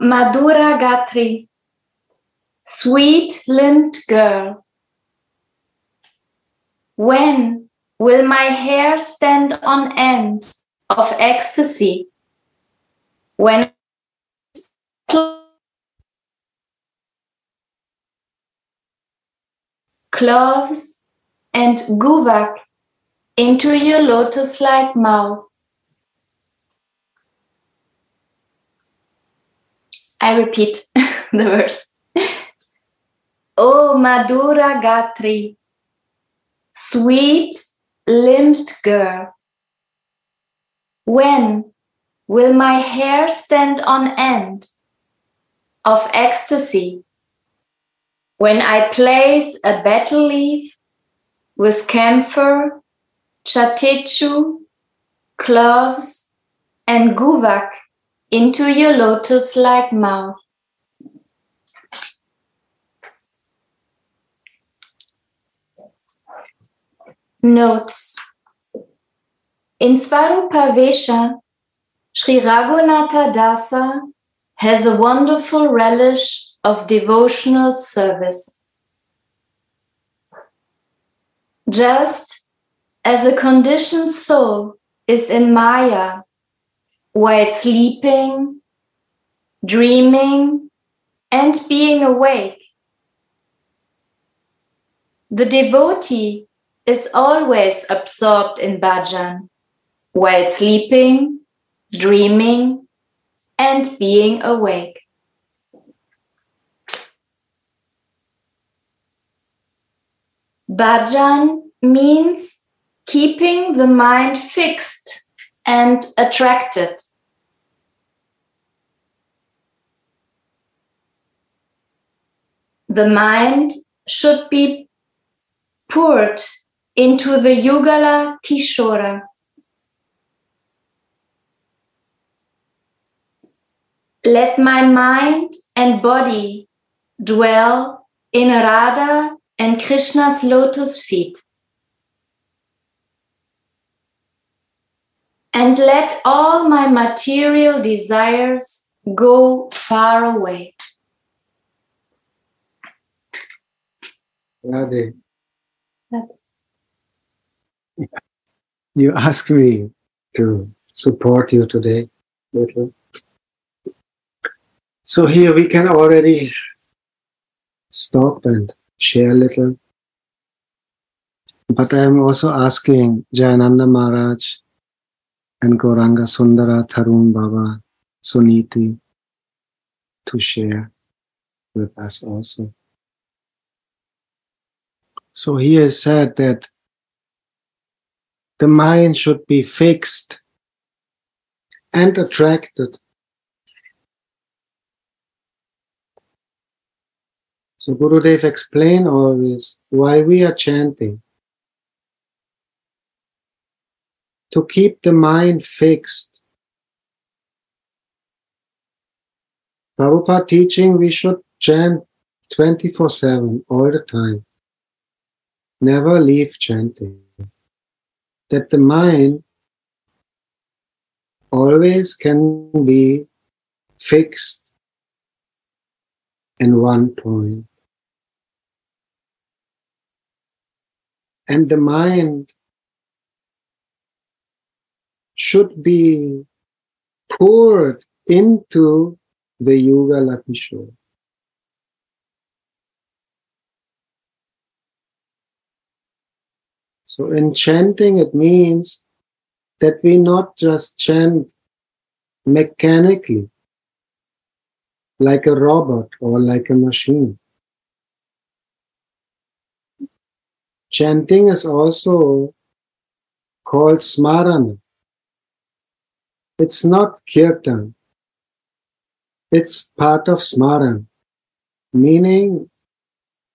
Madhura Gatri, sweet limbed girl, when will my hair stand on end of ecstasy? When cloves and guvak into your lotus like mouth. I repeat the verse. O Madhura Gatri, sweet limbed girl, when will my hair stand on end of ecstasy? When I place a betel leaf with camphor, catechu, cloves, and guvak into your lotus like mouth. Notes In Svarupa Vesha, Sri Raghunatha Dasa has a wonderful relish of devotional service. Just as a conditioned soul is in Maya while sleeping, dreaming, and being awake, the devotee is always absorbed in bhajan while sleeping, dreaming, and being awake. Bhajan means keeping the mind fixed and attracted. The mind should be poured into the Yugala Kishora. Let my mind and body dwell in Radha and Krishna's lotus feet. And let all my material desires go far away. Radhe. You asked me to support you today, little. So here we can already stop and share a little. But I am also asking Jayananda Maharaj and Goranga Sundara Tharun Baba Suniti to share with us also. So he has said that the mind should be fixed and attracted. So Gurudev explained always why we are chanting. To keep the mind fixed. Prabhupada teaching we should chant 24 7 all the time. Never leave chanting that the mind always can be fixed in one point. And the mind should be poured into the Yugala Kishore. So in chanting, it means that we not just chant mechanically, like a robot or like a machine. Chanting is also called smarana. It's not kirtan. It's part of smaran, meaning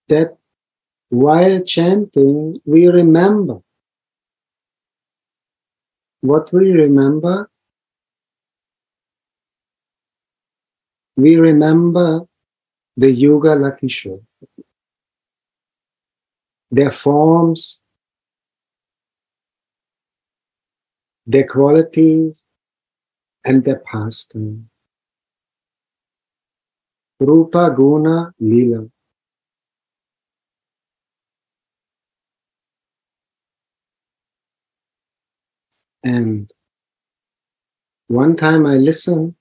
that while chanting, we remember. What we remember? We remember the Yugala Kishore, their forms, their qualities, and their pastime. Rupa Guna Lila. And one time I listened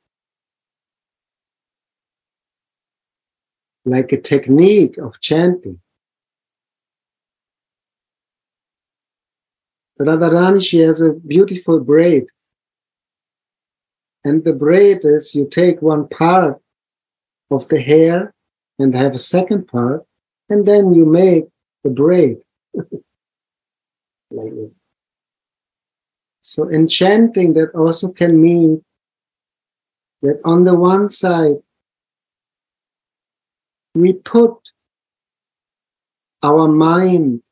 like a technique of chanting. Radharani, she has a beautiful braid. And the braid is you take one part of the hair and have a second part, and then you make the braid. like. So enchanting that also can mean that on the one side, we put our mind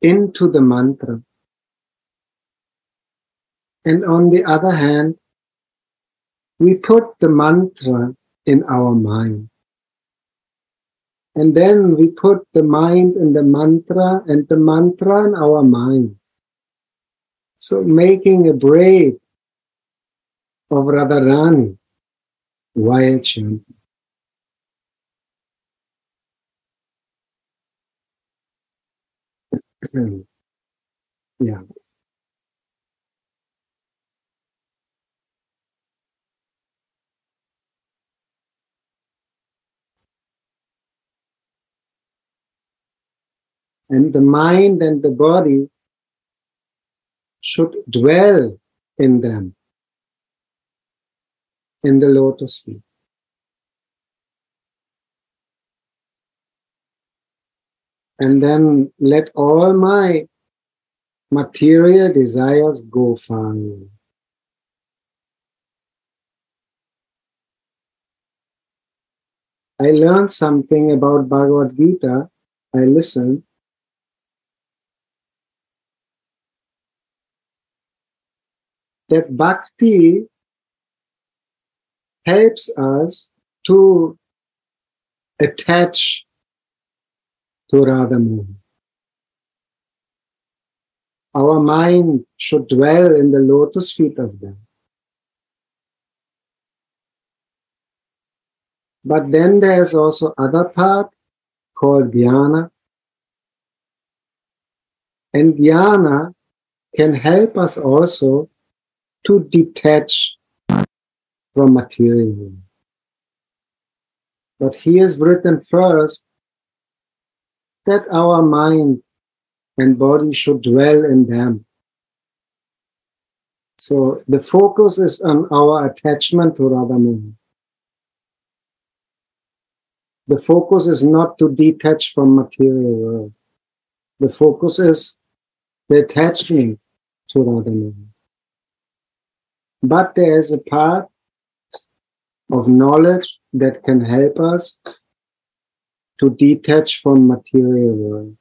into the mantra. And on the other hand, we put the mantra in our mind. And then we put the mind in the mantra and the mantra in our mind. So making a braid of Radharani while chanting. yeah. And the mind and the body should dwell in them, in the lotus feet. And then let all my material desires go far away. I learned something about Bhagavad Gita. I listened. That bhakti helps us to attach to Radha Mohan. Our mind should dwell in the lotus feet of them. But then there's also other part called jnana. And jnana can help us also to detach from material. But he is written first that our mind and body should dwell in them. So the focus is on our attachment to Radha The focus is not to detach from material world. The focus is the attachment to Radha But there is a part of knowledge that can help us to detach from material world.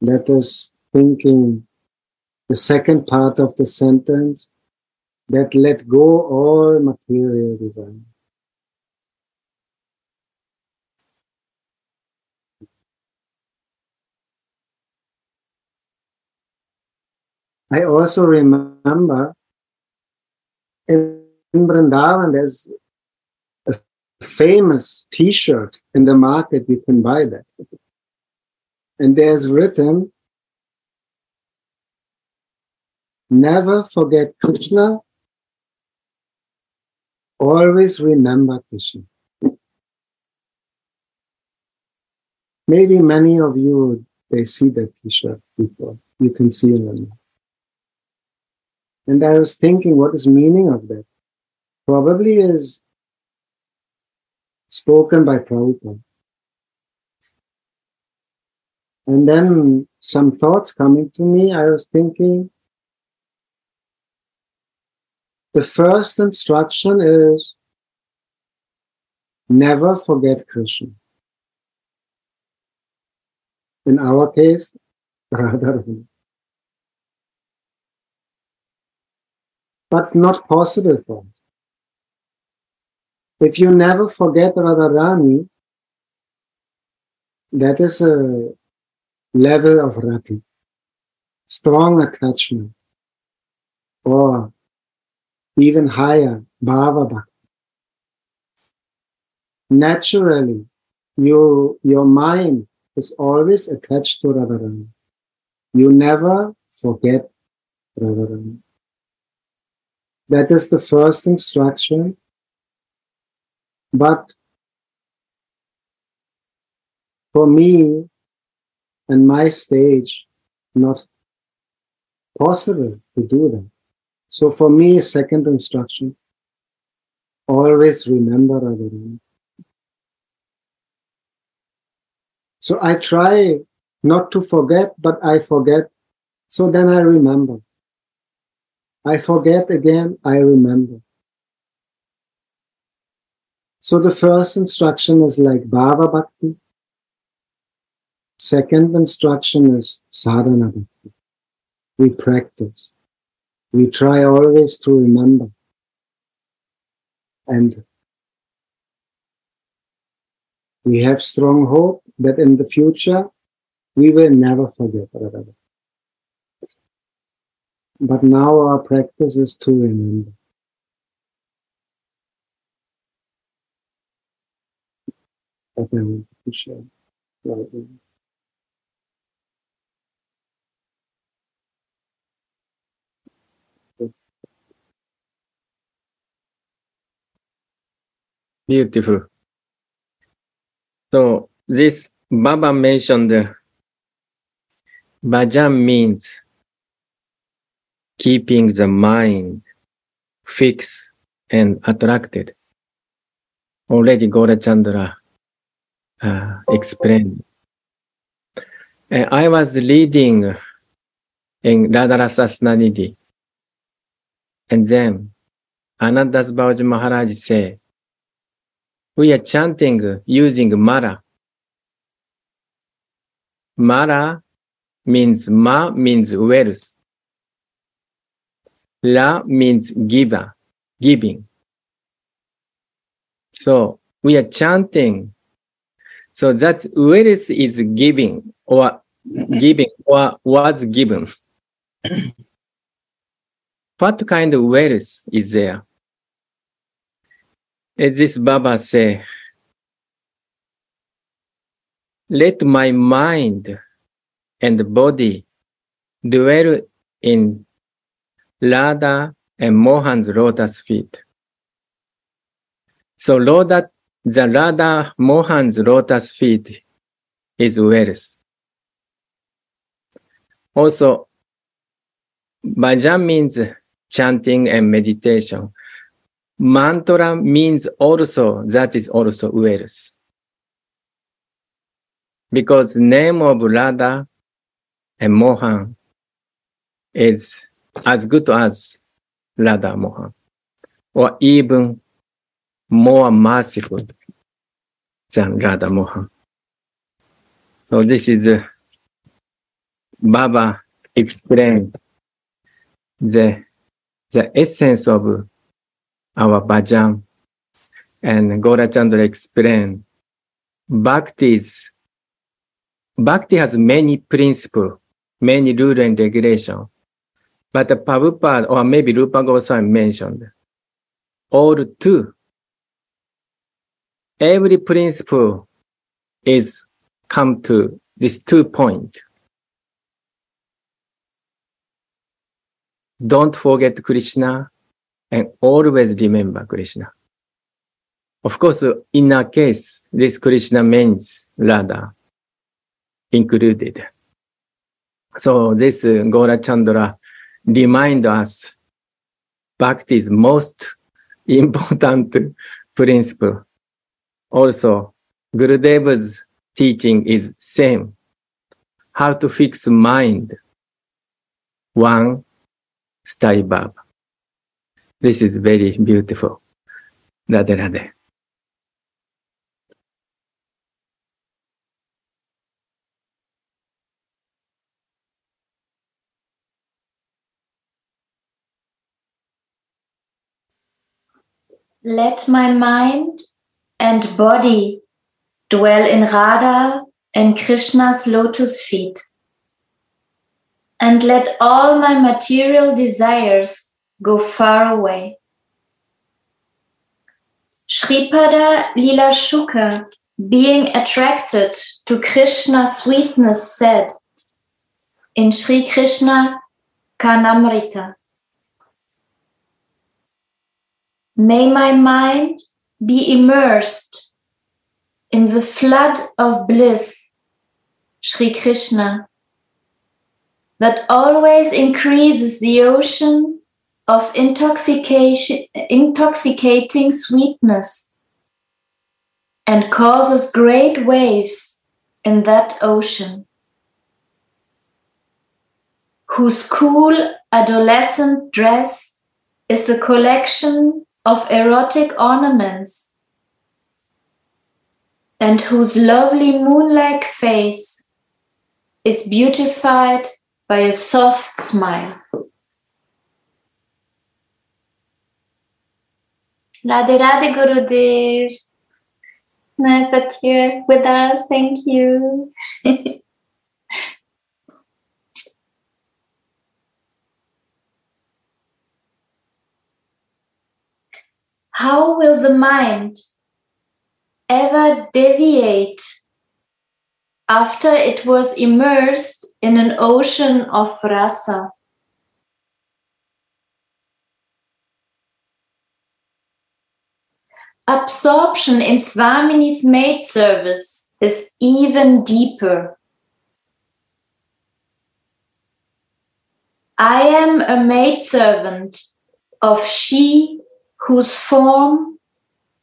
Let us thinking the second part of the sentence that let go all material desire. I also remember in Vrindavan, there's a famous t-shirt in the market you can buy that. And there's written never forget krishna always remember krishna. Maybe many of you they see that t-shirt before. You can see it on and i was thinking what is meaning of that probably is spoken by Prabhupada. And then some thoughts coming to me, I was thinking the first instruction is never forget Krishna. In our case, Radharani. But not possible for us. If you never forget Radharani, that is a level of rati, strong attachment, or even higher, bhava bhakti. naturally you, your mind is always attached to Radharani. You never forget Radharani. That is the first instruction. But for me and my stage, not possible to do that. So for me, second instruction, always remember Radharani. So I try not to forget, but I forget. So then I remember. I forget again, I remember. So the first instruction is like Bhava Bhakti. Second instruction is Sadhana Bhakti. We practice. We try always to remember. And we have strong hope that in the future we will never forget. But now our practice is to remember. Beautiful. So this Baba mentioned bhajan means keeping the mind fixed and attracted. Already Gaurachandra uh, explained. And I was reading in Radharasa Sudhanidhi. And then Ananta Das Babaji Maharaj said, we are chanting using mala. Mala means Ma means wealth. La means giver, giving. So we are chanting. So that wealth is giving or giving or was given. what kind of wealth is there? As this Baba say, let my mind and body dwell in Radha and Mohan's lotus feet. So Radha, the Radha Mohan's lotus feet is wealth. Also, bhajan means chanting and meditation. Mantra means also, that is also wealth. Because name of Radha and Mohan is as good as Radha Mohan, or even more merciful than Radha Mohan. So this is uh, Baba explained the, the essence of our bhajan. And Gaurachandra explained, Bhakti is, Bhakti has many principles, many rule and regulation. But Prabhupada, or maybe Rupa Goswami mentioned, all two. Every principle is come to this two point. Don't forget Krishna and always remember Krishna. Of course, in our case, this Krishna means Radha included. So this Gaura Chandra remind us Bhakti's most important principle. Also, Gurudeva's teaching is same. How to fix mind. One, stay Baba. This is very beautiful. Radhe Radhe. Let my mind and body dwell in Radha and Krishna's lotus feet. And let all my material desires go far away. Shripada Lila Shuka, being attracted to Krishna's sweetness, said in Sri Krishna Karnamrita, May my mind be immersed in the flood of bliss, Sri Krishna, that always increases the ocean of intoxication, intoxicating sweetness and causes great waves in that ocean, whose cool adolescent dress is a collection of erotic ornaments, and whose lovely moon-like face is beautified by a soft smile. Radhe Radhe Gurudev. Nice that you're with us. Thank you. How will the mind ever deviate after it was immersed in an ocean of rasa? Absorption in Swamini's maid service is even deeper. I am a maidservant of she whose form,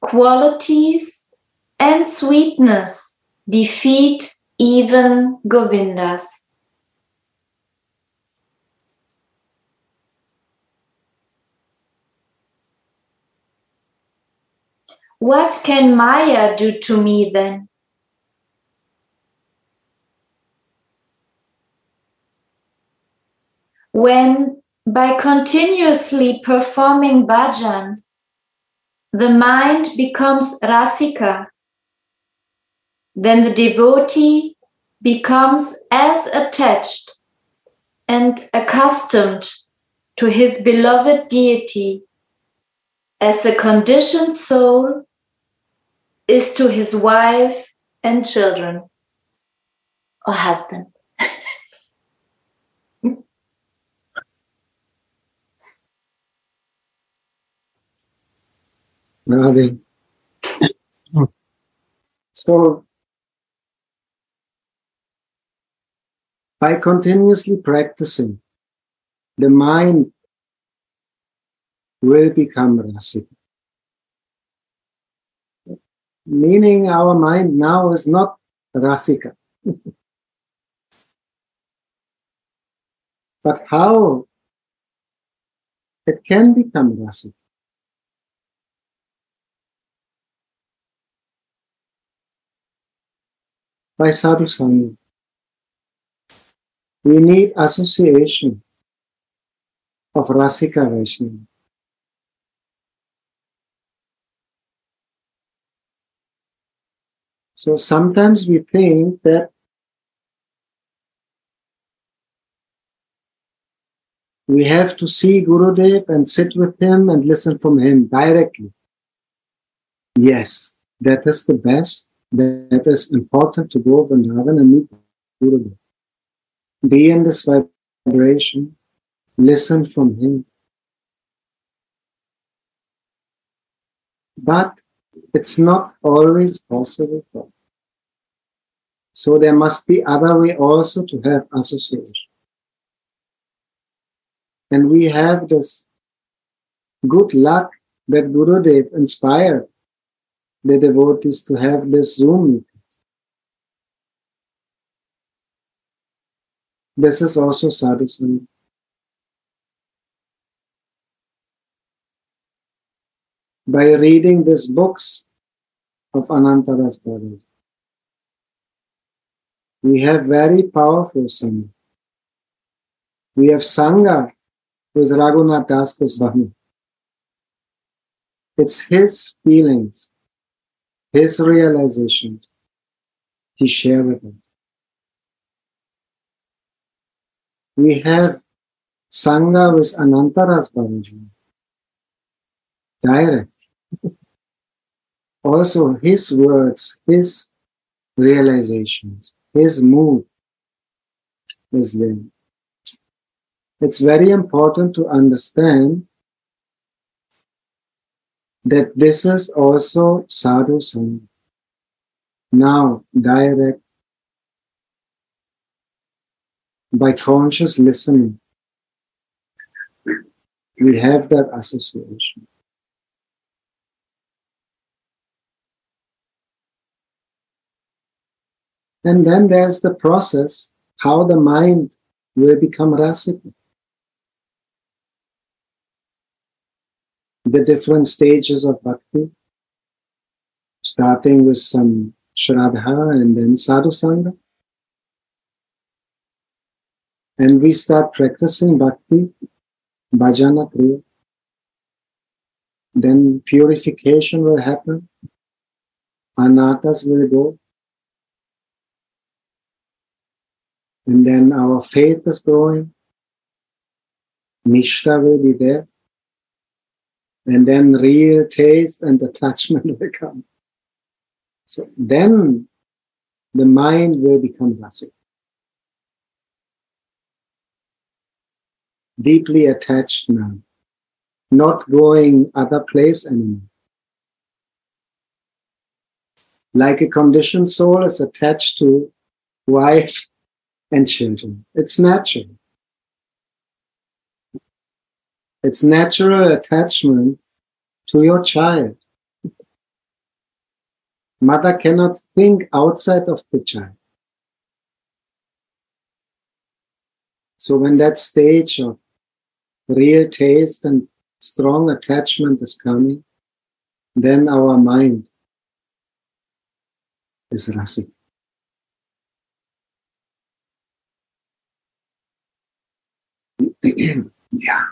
qualities, and sweetness defeat even Govindas. What can Maya do to me then? When by continuously performing bhajan, the mind becomes rasika, then the devotee becomes as attached and accustomed to his beloved deity as a conditioned soul is to his wife and children or husband. Radhe. so, by continuously practicing, the mind will become rasika. Meaning, our mind now is not rasika. but how it can become rasika? By sadhu sangha. We need association of Rasika Vaishnava. So sometimes we think that we have to see Gurudev and sit with him and listen from him directly. Yes, that is the best that is important to go Vrindavan and meet Gurudev. Be in this vibration, listen from him. But it's not always possible. For so there must be other way also to have association. And we have this good luck that Gurudev inspired the devotees to have this Zoom. This is also sadhusana. By reading these books of Anantaras Bhagavan, we have very powerful Sangha. We have Sangha with Raghunath Das Goswami. It's his feelings, his realizations he shared with us. We have Sangha with Ananta Das Babaji. Direct. also his words, his realizations, his mood is there. It's very important to understand that this is also sadhu sangha. Now, direct by conscious listening, we have that association. And then there's the process how the mind will become rasic. The different stages of bhakti, starting with some shraddha and then sadhu sangha. And we start practicing bhakti, bhajana kriya. Then purification will happen. Anarthas will go. And then our faith is growing. Nishta will be there. And then real taste and attachment will come. So then the mind will become rasic. Deeply attached now, not going other place anymore. Like a conditioned soul is attached to wife and children. It's natural. It's natural attachment to your child. Mother cannot think outside of the child. So when that stage of real taste and strong attachment is coming, then our mind is rasic. yeah,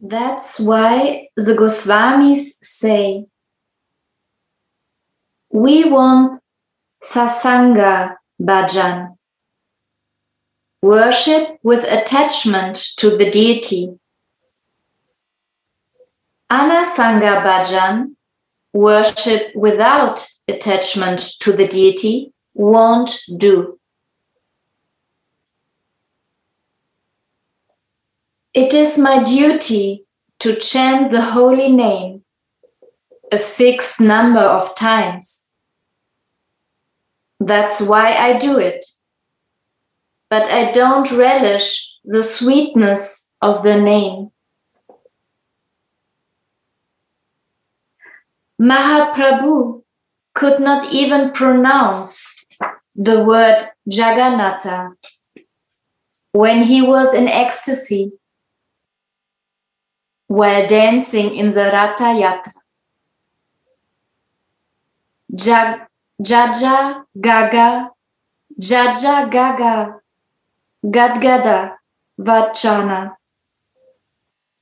That's why the Goswamis say, we want sasanga bhajan, worship with attachment to the deity. Anasanga bhajan, worship without attachment to the deity, won't do. It is my duty to chant the holy name a fixed number of times. That's why I do it. But I don't relish the sweetness of the name. Mahaprabhu could not even pronounce the word Jagannatha when he was in ecstasy while dancing in the Ratha Yatra. Jag, Jaja Gaga, Jaja Gaga, Gadgada Vachana,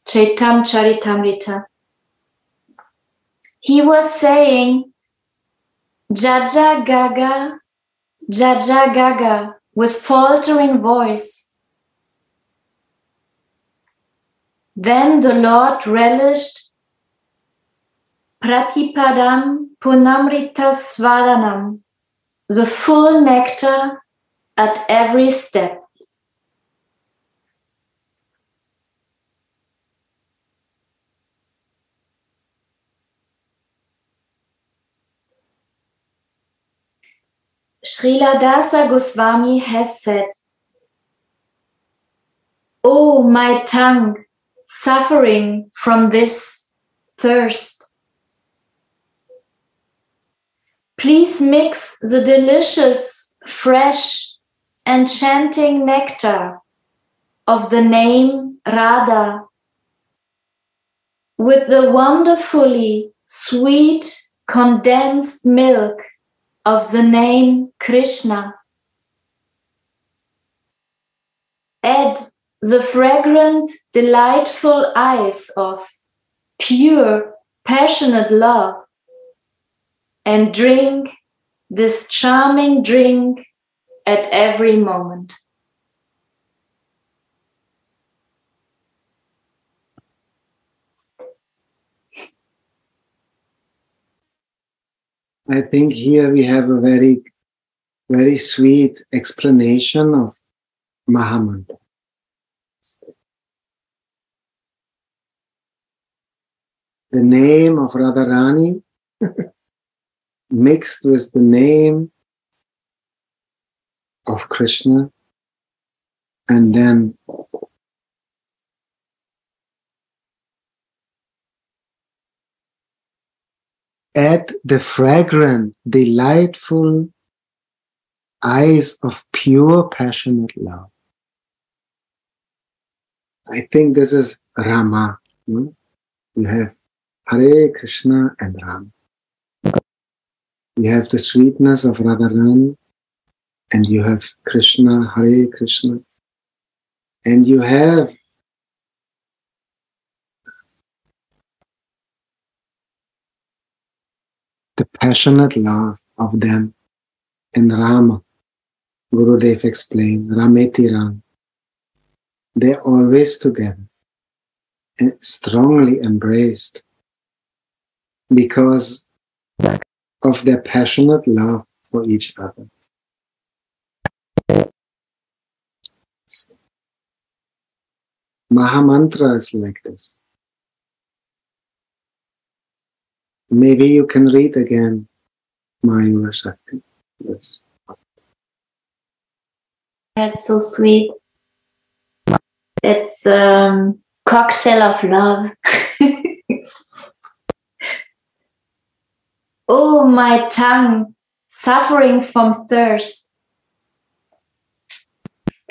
Chaitanya Charitamrita. He was saying Jaja Gaga, Jaja Gaga with faltering voice. Then the Lord relished Pratipadam Purnamrita Svadanam, the full nectar at every step. Srila Dasa Goswami has said, Oh, my tongue, suffering from this thirst. Please mix the delicious, fresh, enchanting nectar of the name Radha with the wonderfully sweet, condensed milk of the name Krishna. Add the fragrant, delightful eyes of pure, passionate love and drink this charming drink at every moment. I think here we have a very, very sweet explanation of Mahamantra. The name of Radharani mixed with the name of Krishna and then add the fragrant, delightful eyes of pure, passionate love. I think this is Rama. Hmm? You have Hare Krishna and Ram. You have the sweetness of Radharani, and you have Krishna, Hare Krishna, and you have the passionate love of them in Rama. Gurudev explained, Rameti Ram. They're always together and strongly embraced because of their passionate love for each other. Mahamantra is like this. Maybe you can read again Mayura Shakti. Yes. That's so sweet. It's um cocktail of love. oh, my tongue, suffering from thirst.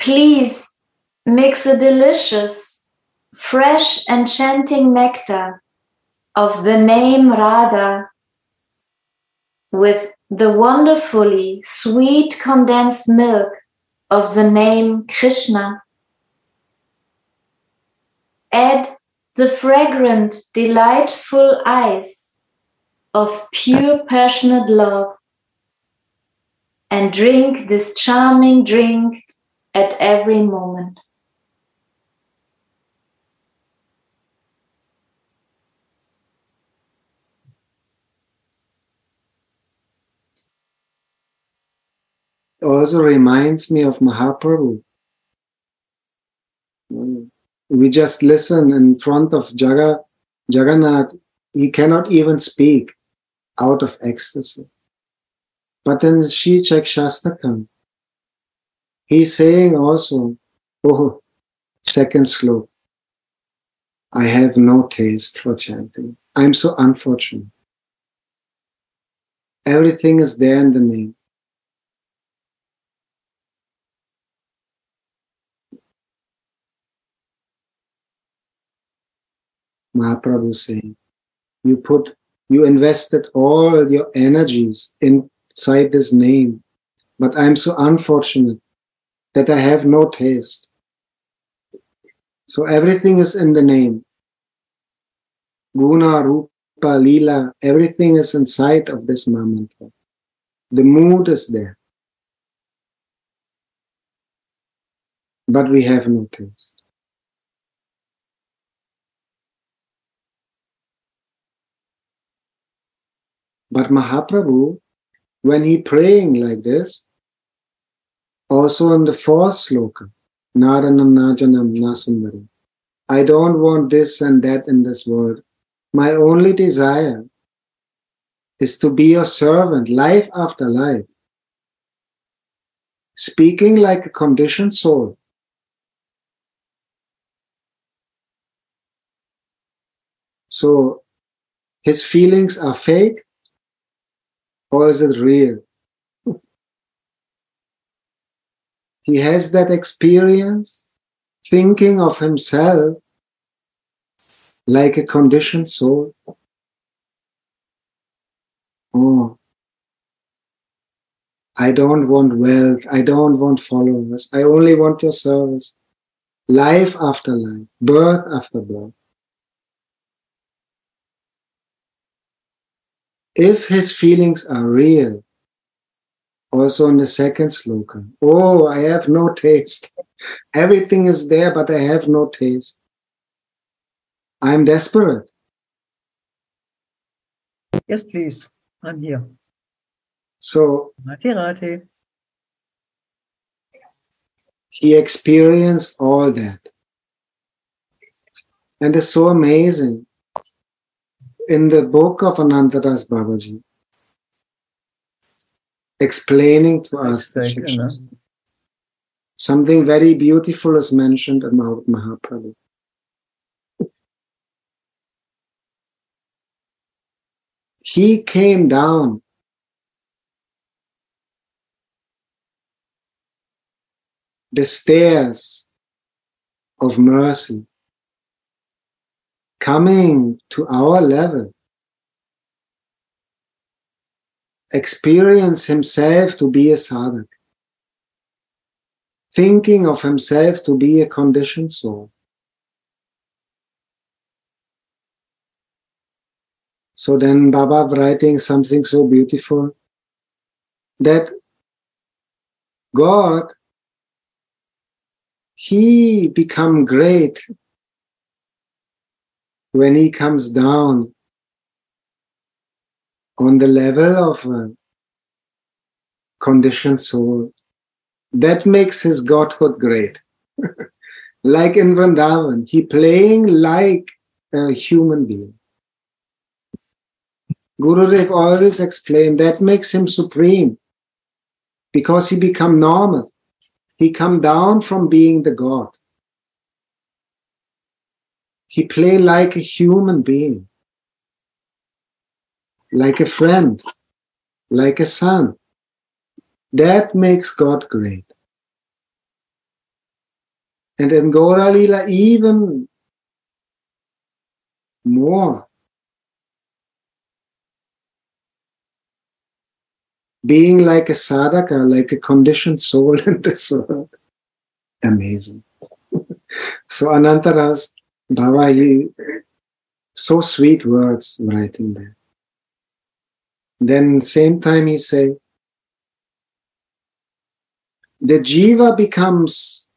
Please mix a delicious, fresh, enchanting nectar of the name Radha with the wonderfully sweet condensed milk of the name Krishna. Add the fragrant, delightful eyes of pure, passionate love and drink this charming drink at every moment. also reminds me of Mahaprabhu. We just listen in front of Jaga, Jagannath. He cannot even speak out of ecstasy. But then Sri Shikshashtakam, he's saying also, oh, second sloka. I have no taste for chanting. I'm so unfortunate. Everything is there in the name. Mahaprabhu saying, you put, you invested all your energies inside this name, but I'm so unfortunate that I have no taste. So everything is in the name. Guna, Rupa, Lila, everything is inside of this mantra. The mood is there. But we have no taste. But Mahaprabhu, when he praying like this, also in the fourth sloka, Naranam Najanam Nasundari, I don't want this and that in this world. My only desire is to be your servant life after life, speaking like a conditioned soul. So his feelings are fake, or is it real? he has that experience thinking of himself like a conditioned soul. Oh, I don't want wealth. I don't want followers. I only want your service. life after life, birth after birth. If his feelings are real, also in the second sloka, oh, I have no taste. Everything is there, but I have no taste. I'm desperate. Yes, please. I'm here. So Rati Rati. he experienced all that. And it's so amazing. In the book of Ananta Das Babaji, explaining to us the something very beautiful is mentioned about Mahaprabhu. He came down the stairs of mercy, coming to our level, experience himself to be a sadhak, thinking of himself to be a conditioned soul. So then Baba writing something so beautiful that God he become great when he comes down on the level of a conditioned soul. That makes his godhood great. like in Vrindavan, he playing like a human being. Guru Gurudev always explained that makes him supreme because he become normal he come down from being the god he play like a human being like a friend like a son that makes god great and in Gaura Lila even more being like a sadhaka, like a conditioned soul in this world. Amazing. so Ananta Das Baba, he so sweet words writing there. Then same time he say, the jiva becomes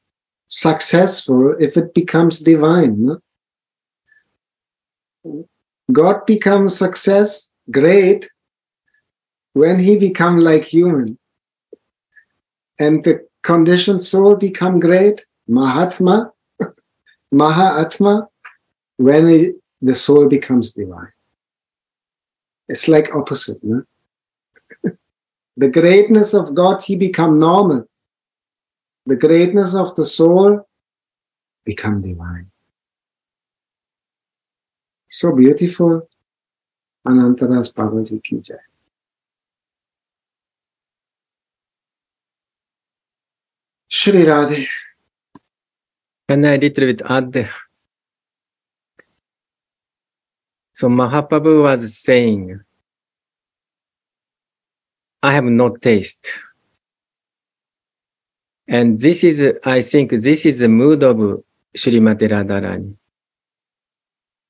successful if it becomes divine. No? God becomes success, great, when he become like human and the conditioned soul become great mahatma mahatma when it, the soul becomes divine. It's like opposite no? the greatness of god he become normal. The greatness of the soul become divine. So beautiful. Ananta Das babaji ki jai. Shri Radhe. Can I little bit add? So Mahaprabhu was saying, I have no taste. And this is, I think this is the mood of Srimati Radharani.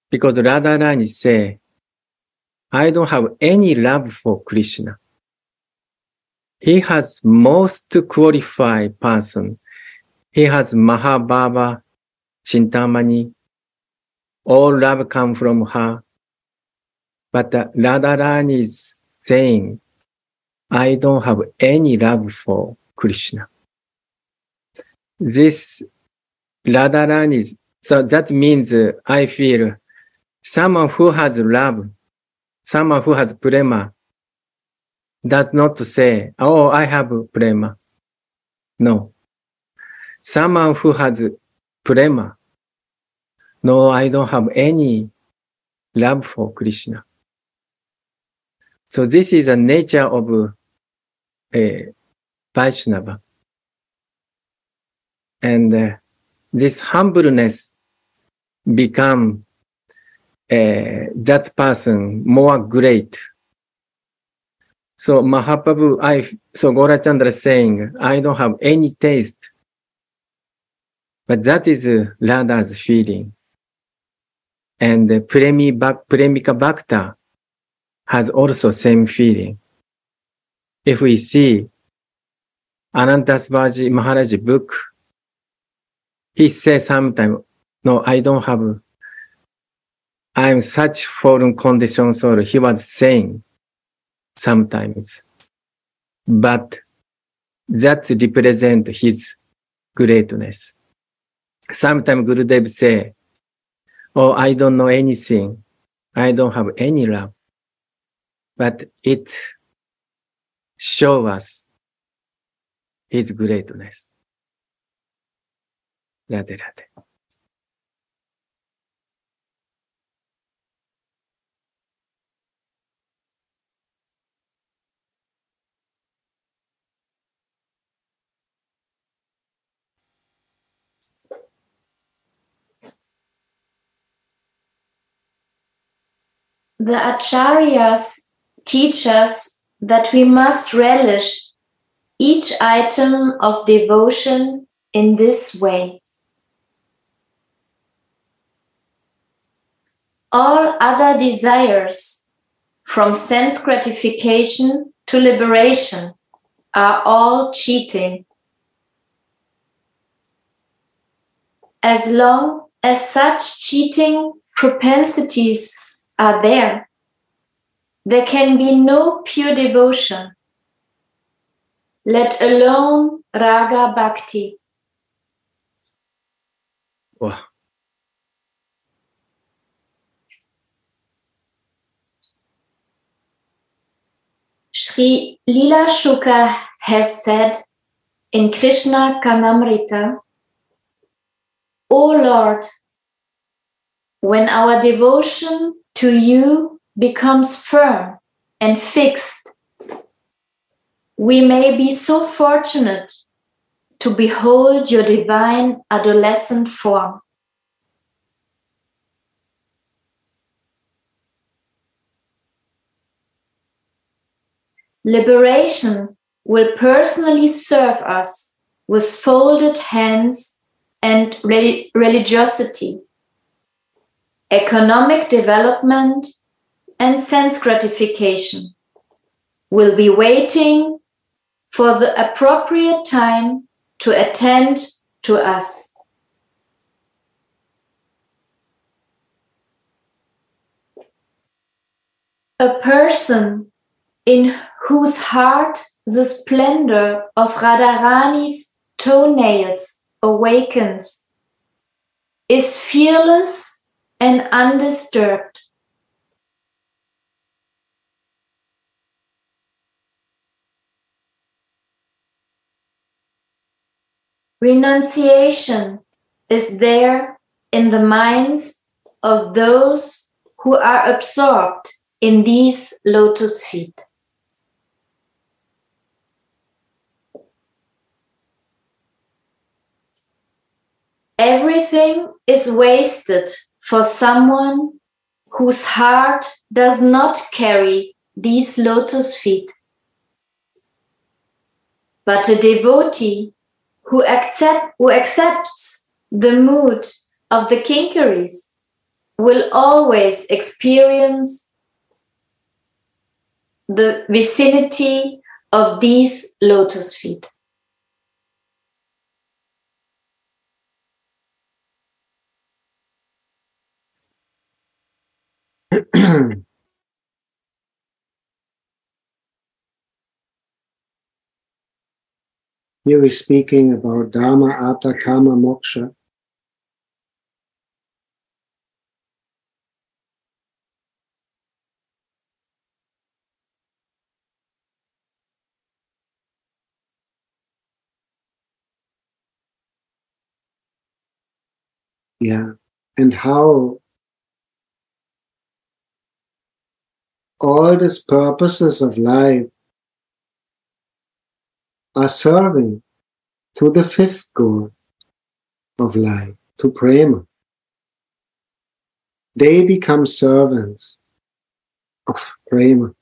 Because Radharani say, I don't have any love for Krishna. He has most qualified person. He has Mahabhava, Chintamani. All love come from her. But uh, Radharani is saying, I don't have any love for Krishna. This Radharani, so that means uh, I feel someone who has love, someone who has prema, does not say, Oh, I have prema. No. Someone who has prema. No, I don't have any love for Krishna. So this is a nature of a Vaishnava. And uh, this humbleness become uh, that person more great so Mahaprabhu, I, so Gaurachandra saying, I don't have any taste But that is uh, Radha's feeling. And uh, Premika Bhakta has also same feeling. If we see Anantasvaji Maharaj book, he says sometimes, no, I don't have, I'm such fallen condition soul. He was saying sometimes, but that represent his greatness. Sometimes Gurudev say, oh, I don't know anything. I don't have any love. But it shows us his greatness. Rade, rade. The acharyas teach us that we must relish each item of devotion in this way. All other desires, from sense gratification to liberation, are all cheating. As long as such cheating propensities are there, there can be no pure devotion, let alone raga bhakti. Wow. Sri Lila Shuka has said in Krishna Karnamrita, O Lord, when our devotion to you becomes firm and fixed, we may be so fortunate to behold your divine adolescent form. Liberation will personally serve us with folded hands and reli- religiosity economic development, and sense gratification will be waiting for the appropriate time to attend to us. A person in whose heart the splendor of Radharani's toenails awakens is fearless and undisturbed. Renunciation is there in the minds of those who are absorbed in these lotus feet. Everything is wasted for someone whose heart does not carry these lotus feet. But a devotee who, accept, who accepts the mood of the kinkaris will always experience the vicinity of these lotus feet. Here we're speaking about Dharma, Artha, Kama, Moksha. Yeah, and how all these purposes of life are serving to the fifth goal of life, to prema. They become servants of prema,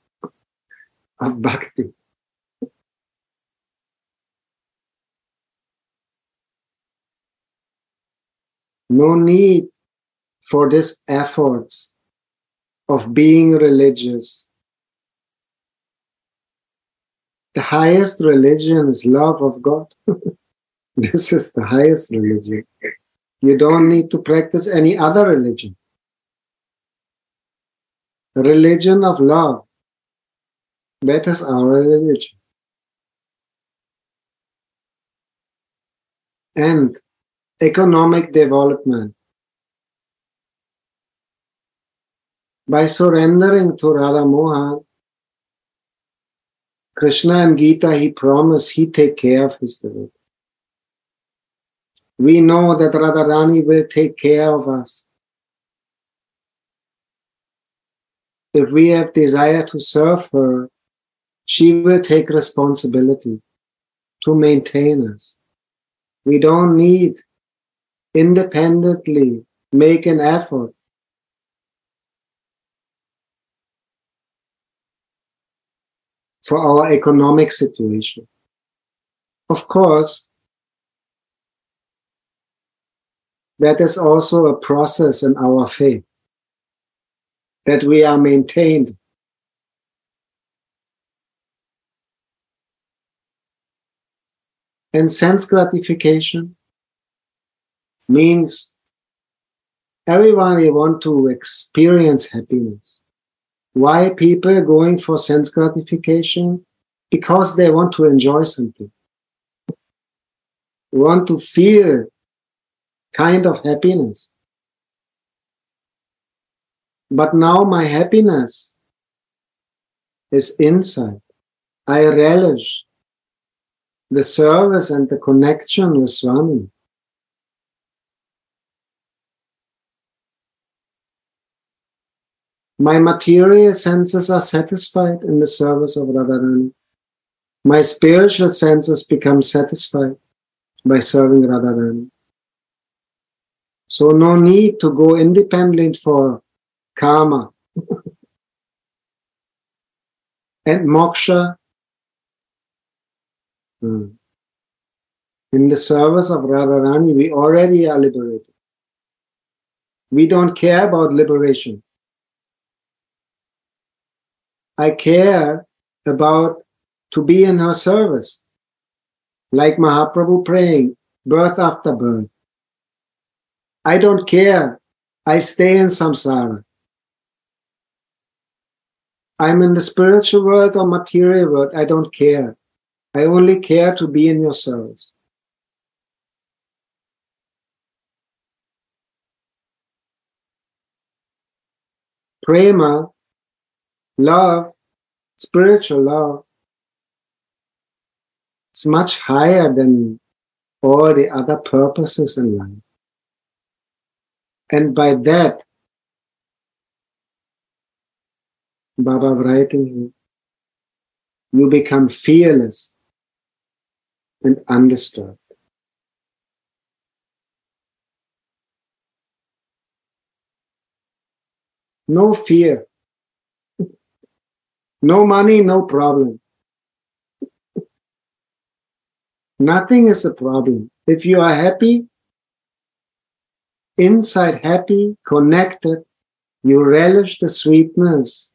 of bhakti. No need for this efforts of being religious. The highest religion is love of God. this is the highest religion. You don't need to practice any other religion. Religion of love. That is our religion. And economic development. By surrendering to Radha Mohan, Krishna and Gita, he promised he take care of his devotee. We know that Radharani will take care of us. If we have desire to serve her, she will take responsibility to maintain us. We don't need independently make an effort. For our economic situation. Of course, that is also a process in our faith that we are maintained. And sense gratification means everybody want to experience happiness. Why people going for sense gratification? Because they want to enjoy something. Want to feel kind of happiness. But now my happiness is inside. I relish the service and the connection with Swami. My material senses are satisfied in the service of Radharani. My spiritual senses become satisfied by serving Radharani. So no need to go independent for karma and moksha. Hmm. In the service of Radharani, we already are liberated. We don't care about liberation. I care about to be in her service. Like Mahaprabhu praying, birth after birth. I don't care. I stay in samsara. I'm in the spiritual world or material world. I don't care. I only care to be in your service. Prema, love, spiritual love, it's much higher than all the other purposes in life. And by that, Baba writing here, you become fearless and undisturbed. No fear. No money, no problem. Nothing is a problem. If you are happy, inside happy, connected, you relish the sweetness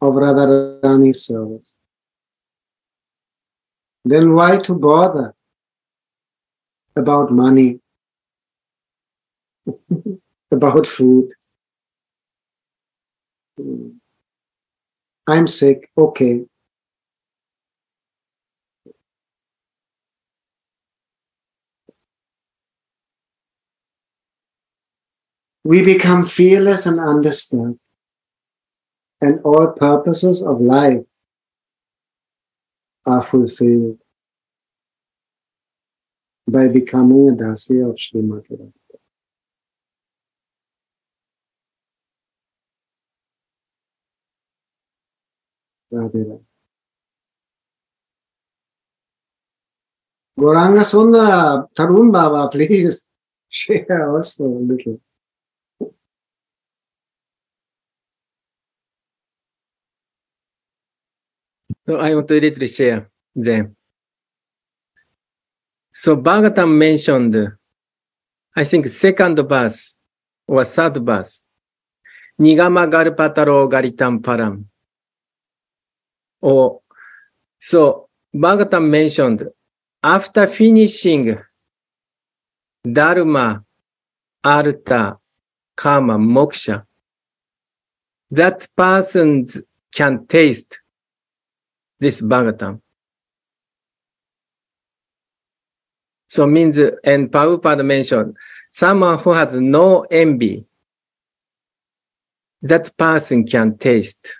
of Radharani's service. Then why to bother about money, about food? Hmm. I'm sick, okay. We become fearless and undisturbed, and all purposes of life are fulfilled by becoming a dasi of Srimati ladera. Goranga Sundara, Tarun Baba, please share also a little. So I want to little share then. So Bhagavatam mentioned I think second verse or third verse. Nigama Garpataro Garitam Param. Or, so Bhagavatam mentioned after finishing Dharma, Artha, Karma, Moksha, that person can taste this Bhagavatam. So means, and Prabhupada mentioned, someone who has no envy, that person can taste.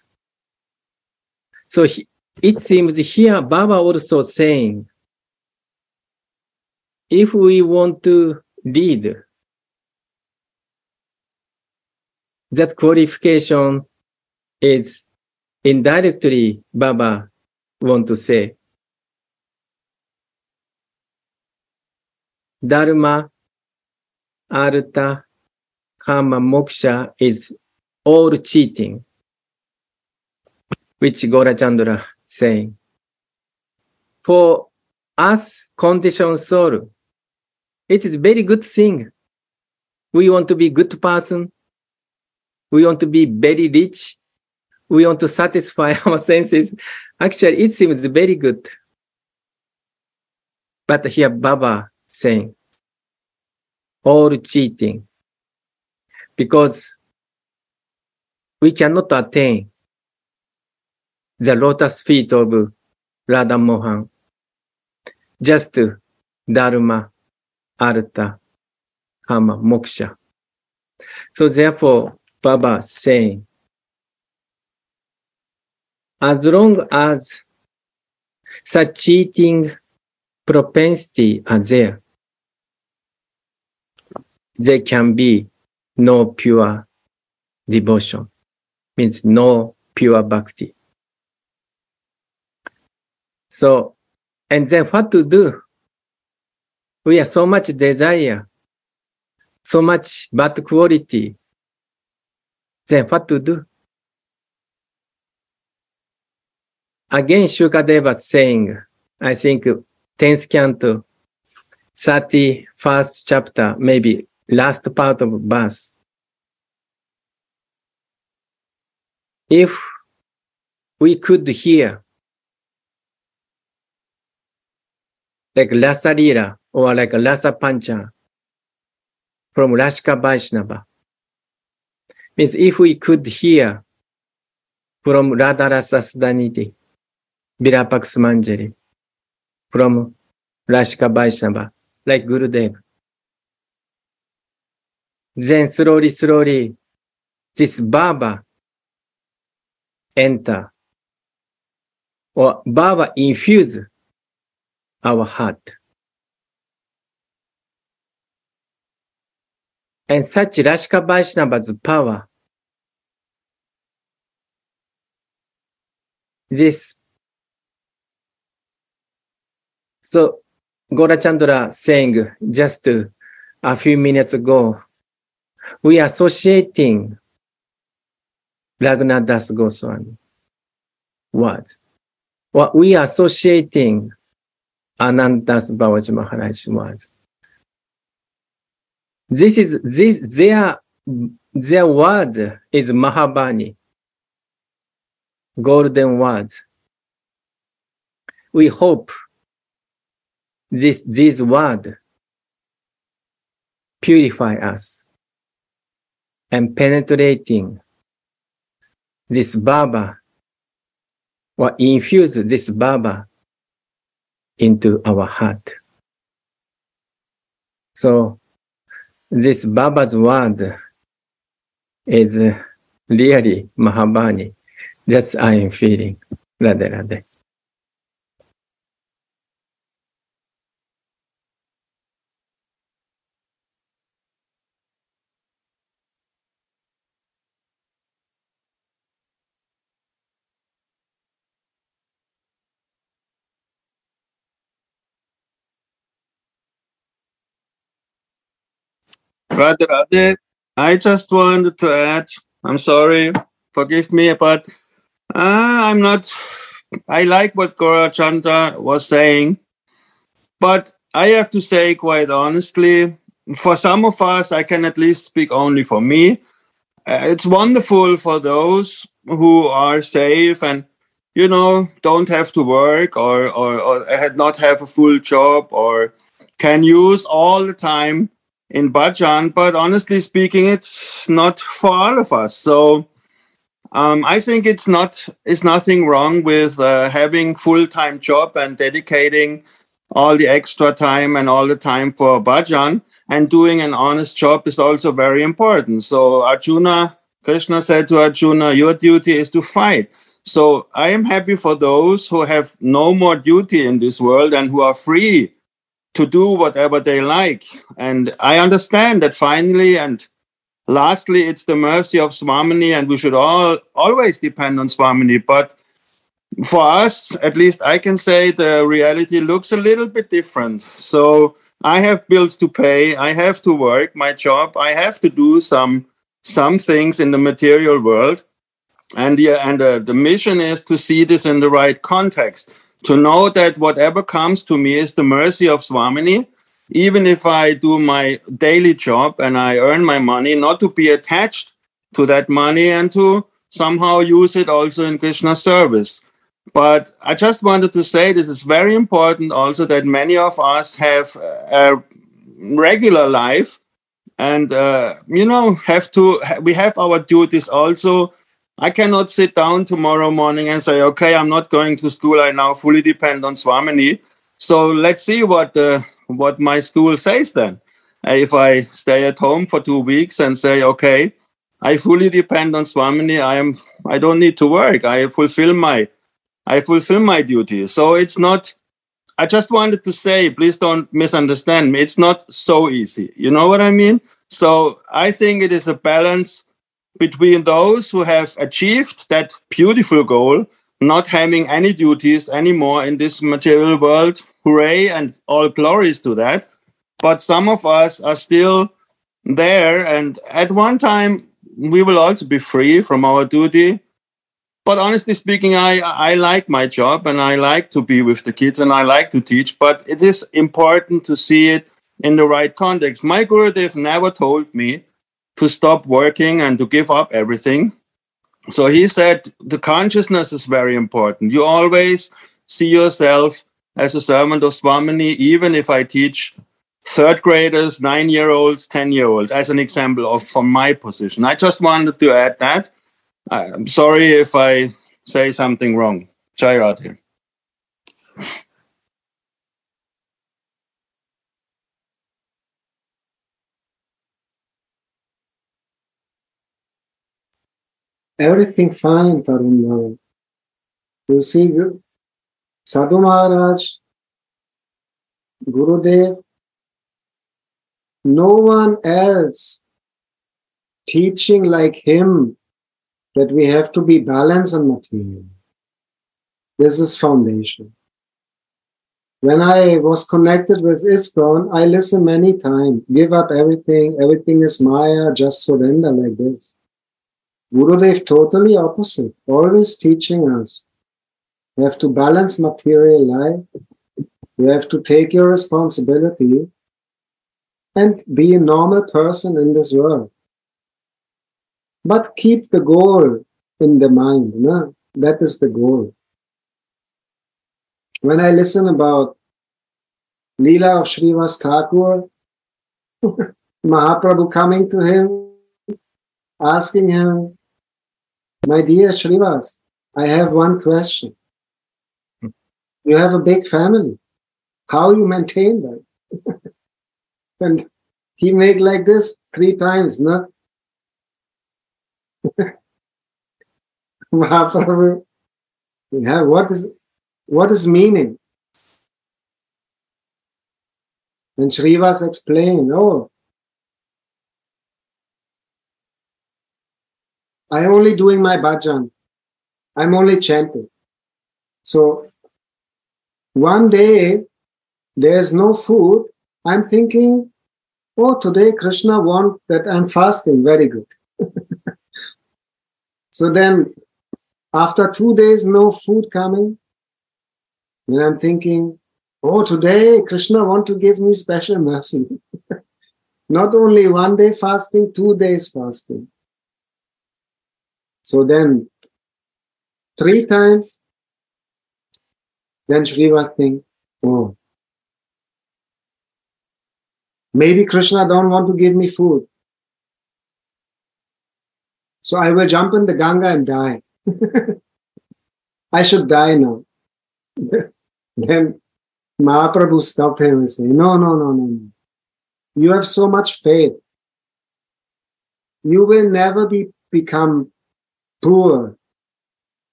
So he, it seems here Baba also saying, if we want to lead, that qualification is indirectly Baba want to say. Dharma, Artha, Kama, Moksha is all cheating, which Gorachandra saying. For us, conditioned soul, it is very good thing. We want to be good person. We want to be very rich. We want to satisfy our senses. Actually, it seems very good. But here Baba saying, all cheating. Because we cannot attain the lotus feet of Radha Mohan. Just Dharma, Artha, Kama, Moksha. So therefore, Baba saying, as long as such cheating propensity are there, there can be no pure devotion, means no pure bhakti. So, and then what to do? We have so much desire, so much bad quality. Then what to do? Again, Shukadeva saying, I think 10th canto, 31st chapter, maybe last part of verse. If we could hear like Rasa or like Rasa Pancha from Rasika Vaishnava, means if we could hear from Radharasa Sudhanidhi, Vilapa Kusumanjali, from Rasika Vaishnava, like Gurudev, then slowly, slowly, this Baba enter or Baba infuse our heart. And such Rasika Vaishnava's power, this, so Gorachandra saying just a few minutes ago, we are associating Raghunath Das Goswami words. What we are associating Ananta Das Babaji Maharaj words. This is this their their word is Mahabani, golden words. We hope this this word purify us and penetrating this Baba or infuse this Baba into our heart. So this Baba's word is really Mahabani. That's I am feeling. Radhe Radhe. Radhe Radhe. I just wanted to add, I'm sorry, forgive me, but uh, I'm not, I like what Gorachandra was saying, but I have to say quite honestly for some of us, I can at least speak only for me. Uh, it's wonderful for those who are safe and you know don't have to work or, or or had not have a full job or can use all the time in bhajan. But honestly speaking, it's not for all of us. So um, I think it's not it's nothing wrong with uh, having full time job and dedicating all the extra time and all the time for bhajan and doing an honest job is also very important. So Arjuna, Krishna said to Arjuna, your duty is to fight. So I am happy for those who have no more duty in this world and who are free to do whatever they like. And I understand that finally and lastly, it's the mercy of Swamini, and we should all always depend on Swamini. But for us, at least I can say the reality looks a little bit different. So I have bills to pay. I have to work my job. I have to do some some things in the material world, and the and the, the mission is to see this in the right context. To know that whatever comes to me is the mercy of Swamini, even if I do my daily job and I earn my money, not to be attached to that money and to somehow use it also in Krishna service. But I just wanted to say this is very important also that many of us have a regular life and, uh, you know, have to, we have our duties also. I cannot sit down tomorrow morning and say, okay, I'm not going to school. I now fully depend on Swamini. So let's see what the, what my school says then. Uh, if I stay at home for two weeks and say, okay, I fully depend on Swamini. I am, I don't need to work. I fulfill my I fulfill my duty. So it's not, I just wanted to say, please don't misunderstand me. It's not so easy. You know what I mean? So I think it is a balance between those who have achieved that beautiful goal, not having any duties anymore in this material world. Hooray and all glories to that. But some of us are still there. And at one time, we will also be free from our duty but honestly speaking, I I like my job and I like to be with the kids and I like to teach. But it is important to see it in the right context. My Gurudev never told me to stop working and to give up everything. So he said the consciousness is very important. You always see yourself as a servant of Swamini, even if I teach third graders, nine year olds, 10 year olds, as an example of from my position. I just wanted to add that. I'm sorry if I say something wrong. Jai Radhe. Everything fine, Tarun. You see, Sadhu Maharaj, Gurudev, no one else teaching like him that we have to be balanced and material. This is foundation. When I was connected with ISKCON, I listened many times, give up everything, everything is Maya, just surrender like this. Gurudev totally opposite, always teaching us. You have to balance material life. You have to take your responsibility and be a normal person in this world but keep the goal in the mind. No? That is the goal. When I listen about Leela of Srivas Thakur, Mahaprabhu coming to him, asking him, My dear Srivas, I have one question. You have a big family. How you maintain that? and he made like this three times, no? Mahaprabhu, yeah, what is what is meaning? And Srivas explained, oh, I am only doing my bhajan. I'm only chanting. So one day there's no food. I'm thinking, oh, today Krishna want that I'm fasting. Very good. So then, after two days, no food coming, and I'm thinking, oh, today Krishna want to give me special mercy. Not only one day fasting, two days fasting. So then, three times, then Srivas think, oh, maybe Krishna don't want to give me food. So I will jump in the Ganga and die. I should die now. then Mahaprabhu stopped him and said, No, no, no, no, no. You have so much faith. You will never be become poor.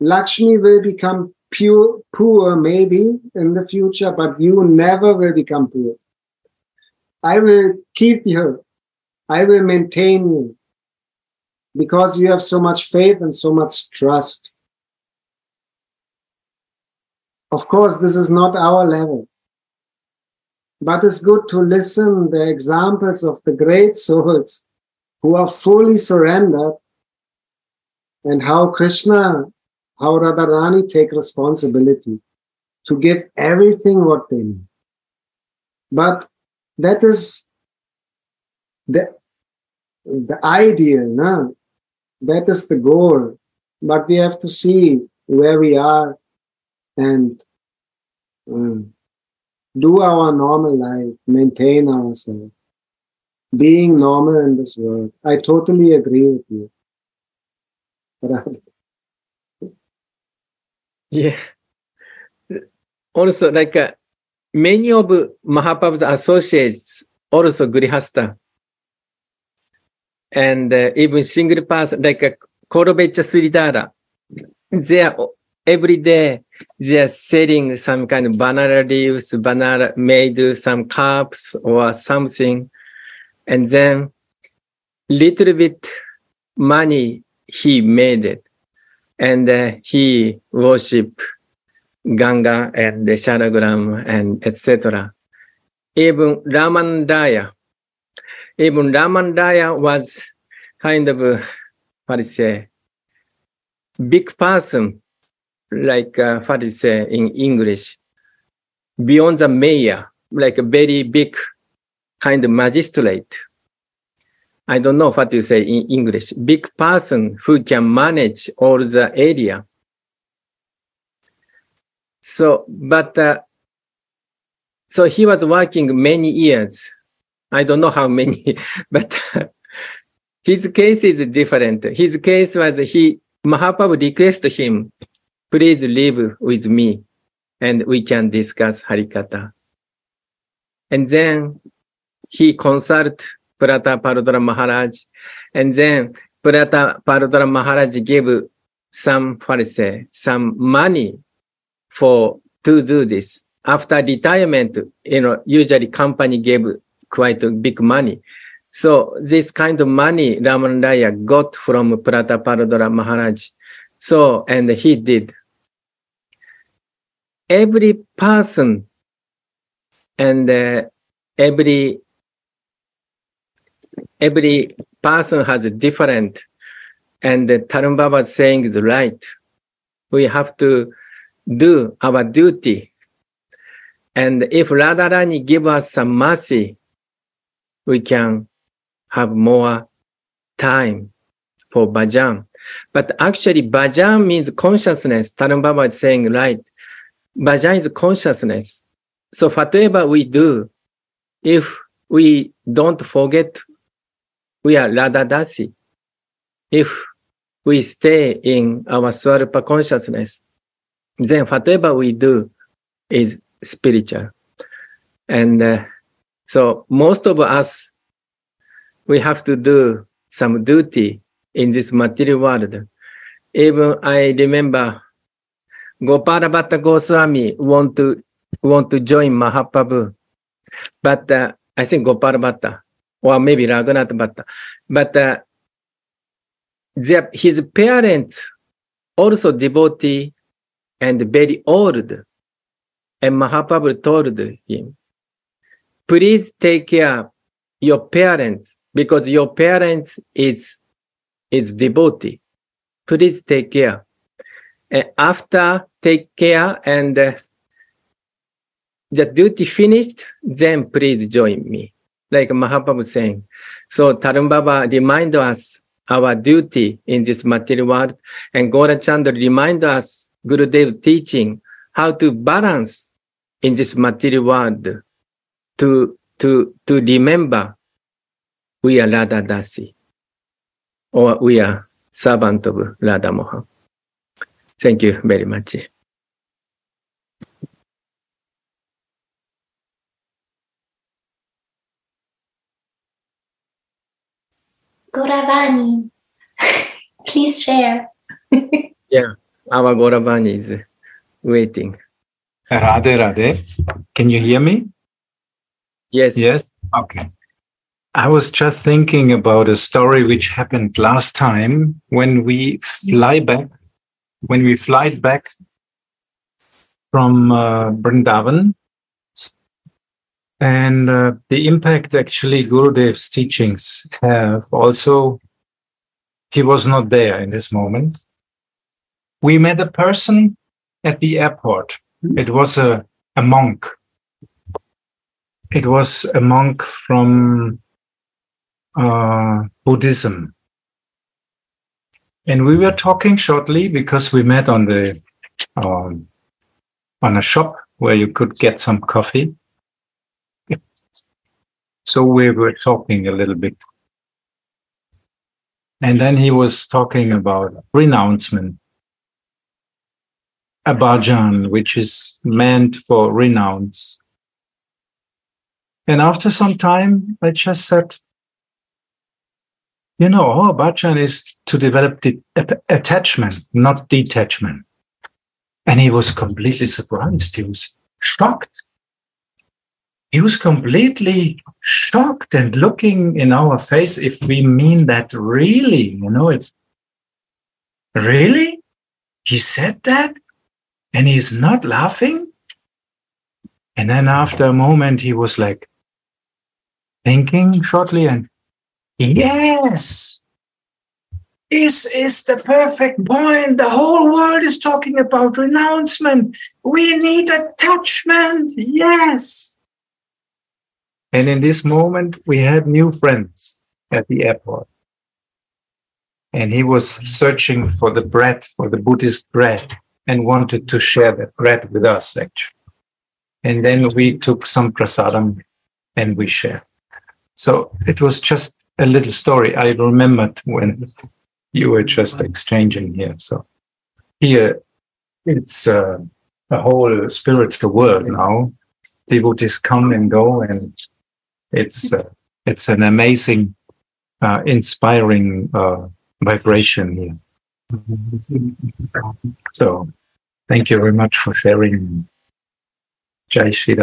Lakshmi will become pure, poor maybe in the future, but you never will become poor. I will keep you. I will maintain you because you have so much faith and so much trust. Of course, this is not our level. But it's good to listen the examples of the great souls who are fully surrendered and how Krishna, how Radharani take responsibility to give everything what they need. But that is the, the ideal, no? that is the goal. But we have to see where we are and um, do our normal life, maintain ourselves, being normal in this world. I totally agree with you. Yeah. Also, like uh, many of Mahaprabhu's associates, also Grihasta, and uh, even single person, like uh, Kholavecha Sridhara, they are every day they are selling some kind of banana leaves, banana made some cups or something, and then little bit money he made it, and uh, he worship Ganga and the Shalagram and etc. Even Ramananda Raya, even Ramananda Raya was kind of, uh, what say, big person, like, uh, say in English, beyond the mayor, like a very big kind of magistrate. I don't know what you say in English. Big person who can manage all the area. So, but, uh, so he was working many years. I don't know how many, but his case is different. His case was he, Mahaprabhu requested him, please live with me and we can discuss Harikatha. And then he consult Prataparudra Maharaj. And then Prataparudra Maharaj gave some, what some money for to do this. After retirement, you know, usually company gave quite a big money. So this kind of money Ramananda Raya got from Prataparudra Maharaj. So, and he did. Every person and uh, every every person has a different and the Tarun Baba is saying is right. We have to do our duty. And if Radharani give us some mercy, we can have more time for bhajan. But actually, bhajan means consciousness. Tarun Baba is saying, right. Bhajan is consciousness. So whatever we do, if we don't forget we are Radhadasi, if we stay in our Swarupa consciousness, then whatever we do is spiritual. And uh, so most of us, we have to do some duty in this material world. Even I remember Gopala Bhatta Goswami want to want to join Mahaprabhu, but uh, I think Gopala Bhatta or maybe Raghunath Bhatta, but uh, their, his parents also devotee and very old, and Mahaprabhu told him, please take care your parents because your parents is is devotee. Please take care. And after take care and uh, the duty finished, then please join me. Like Mahaprabhu saying. So Tarun Baba remind us our duty in this material world and Gorachandra remind us Guru Gurudev's teaching how to balance in this material world to, to, to remember we are Radha Dasi or we are servant of Radha Mohan. Thank you very much. Gauravani, please share. Yeah, our Gauravani is waiting. Radhe Radhe. Can you hear me? Yes. Yes. Okay. I was just thinking about a story which happened last time when we fly back, when we fly back from uh, Vrindavan. And uh, the impact actually Gurudev's teachings have also, he was not there in this moment. We met a person at the airport. It was a, a monk. It was a monk from uh, Buddhism. And we were talking shortly because we met on the um, on a shop where you could get some coffee. So we were talking a little bit. And then he was talking about renouncement, a bhajan, which is meant for renounce. And after some time, I just said, you know, oh, our bhajan is to develop the attachment, not detachment. And he was completely surprised. He was shocked. He was completely shocked and looking in our face if we mean that really, you know, it's really? He said that? And he's not laughing? And then after a moment, he was like thinking shortly and Yes. This is the perfect point. The whole world is talking about renouncement. We need attachment. Yes. And in this moment, we had new friends at the airport. And he was searching for the bread, for the Buddhist bread, and wanted to share that bread with us, actually. And then we took some prasadam and we shared. So it was just a little story I remembered when you were just exchanging here. So here it's uh, a whole spiritual world now. Devotees come and go, and it's uh, it's an amazing, uh, inspiring uh, vibration here. So, thank you very much for sharing. Jai Shri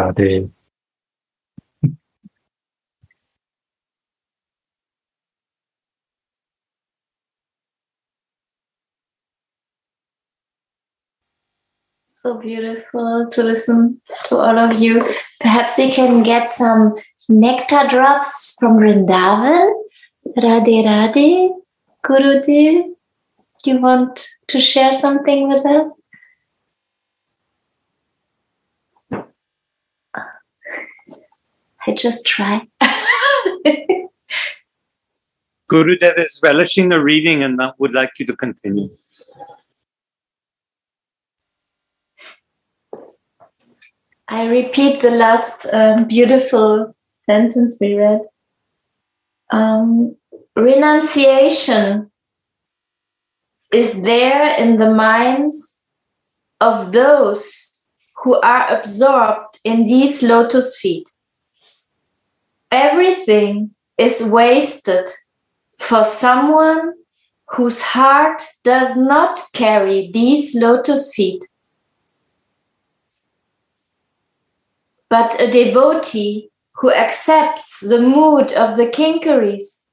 so beautiful to listen to all of you. Perhaps we can get some nectar drops from Vrindavan. Radhe Radhe, Gurudev, you want to share something with us? I just try. Gurudev is relishing the reading and would like you to continue. I repeat the last um, beautiful sentence we read. Um, renunciation is there in the minds of those who are absorbed in these lotus feet. Everything is wasted for someone whose heart does not carry these lotus feet. but a devotee who accepts the mood of the kinkaris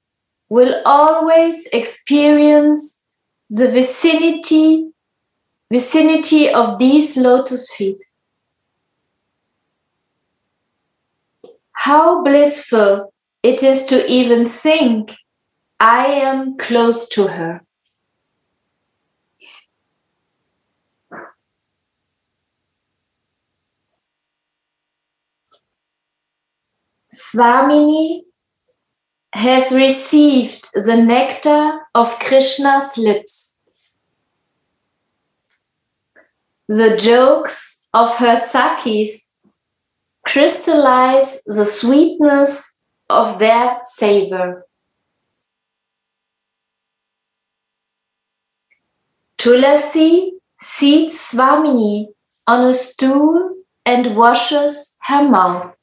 will always experience the vicinity vicinity of these lotus feet. How blissful it is to even think i am close to her Swamini has received the nectar of Krishna's lips. The jokes of her sakis crystallize the sweetness of their savor. Tulasi seats Swamini on a stool and washes her mouth.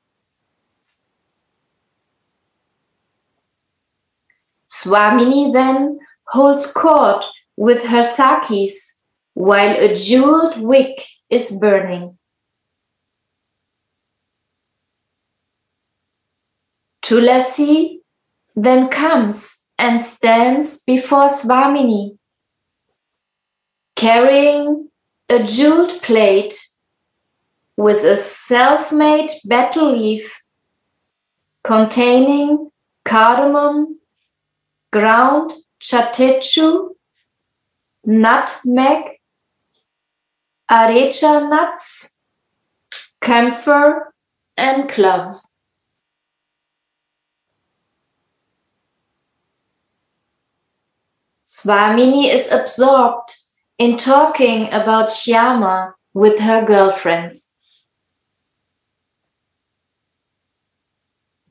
Swamini then holds court with her sakis while a jeweled wick is burning. Tulasi then comes and stands before Swamini, carrying a jeweled plate with a self-made betel leaf containing cardamom, ground catechu, nutmeg, areca nuts, camphor, and cloves. Swamini is absorbed in talking about Shyama with her girlfriends.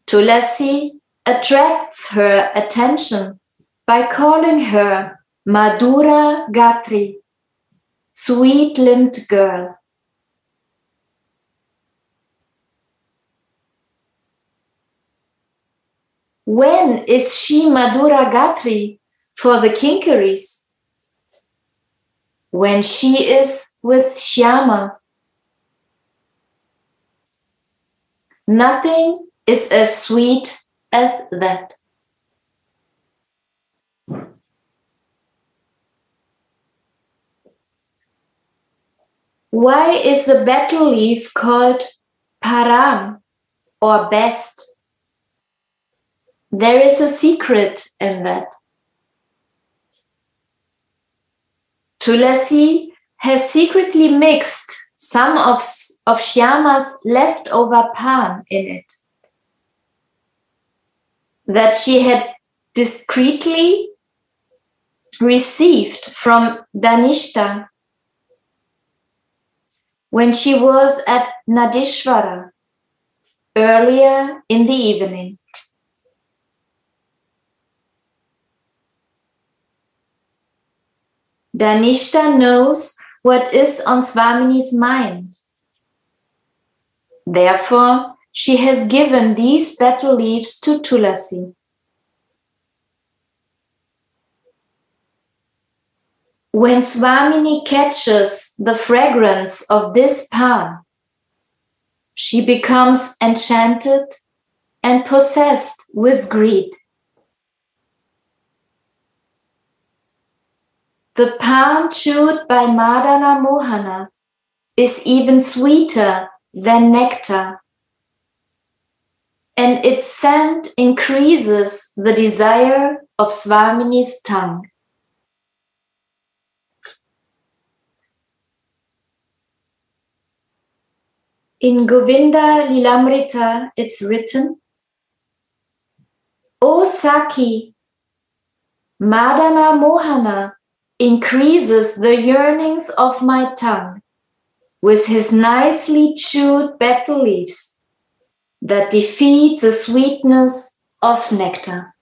Tulasi attracts her attention by calling her Madhura Gatri, sweet limbed girl. When is she Madhura Gatri for the Kinkaris? When she is with Shyama. Nothing is as sweet as that. Why is the betel leaf called param or best? There is a secret in that. Tulasi has secretly mixed some of, of Shyama's leftover pan in it that she had discreetly received from Danishta when she was at Nandishvara earlier in the evening. Danishta knows what is on Swamini's mind. Therefore, she has given these betel leaves to Tulasi. When Swamini catches the fragrance of this pan, she becomes enchanted and possessed with greed. The pan chewed by Madana Mohana is even sweeter than nectar and its scent increases the desire of Swamini's tongue. In Govinda Lilamrita, it's written, O Saki, Madana Mohana increases the yearnings of my tongue with his nicely chewed betel leaves that defeat the sweetness of nectar.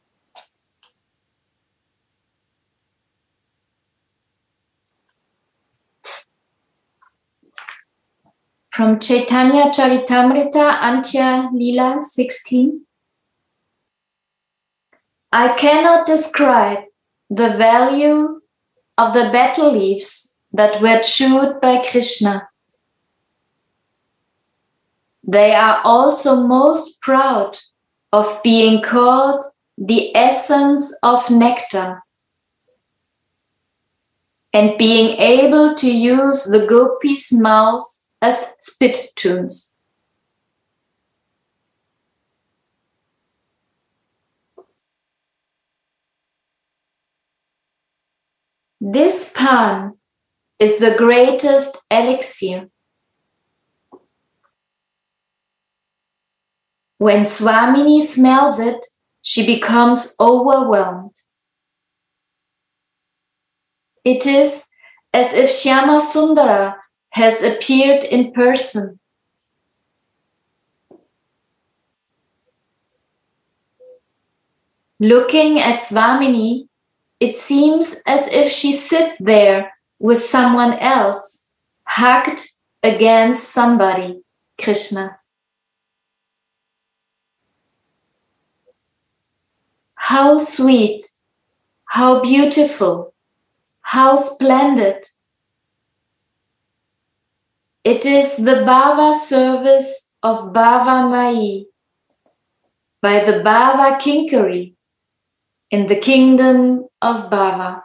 From Chaitanya Charitamrita Antya Lila 16. I cannot describe the value of the betel leaves that were chewed by Krishna they are also most proud of being called the essence of nectar and being able to use the gopis' mouth as spittoons. This pan is the greatest elixir When Swamini smells it, she becomes overwhelmed. It is as if Shyama Sundara has appeared in person. Looking at Swamini, it seems as if she sits there with someone else, hugged against somebody, Krishna. How sweet, how beautiful, how splendid. It is the Bhava service of Bhava Mai by the Bhava Kinkari in the kingdom of Bhava.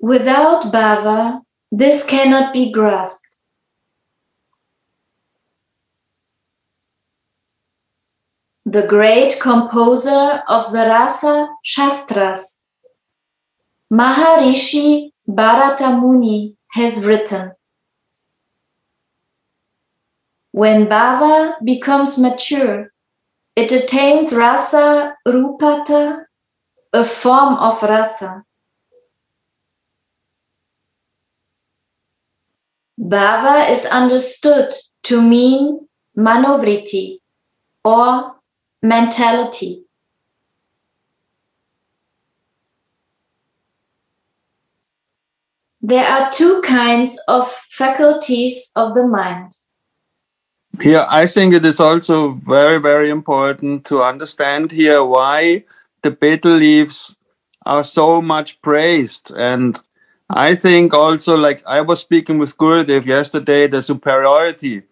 Without Bhava, this cannot be grasped. The great composer of the Rasa Shastras, Maharishi Bharata Muni, has written When Bhava becomes mature, it attains Rasa Rupata, a form of rasa. Bhava is understood to mean manovriti or mentality. There are two kinds of faculties of the mind. Here, I think it is also very, very important to understand here why the betel leaves are so much praised. And I think also, like I was speaking with Gurudev yesterday, the superiority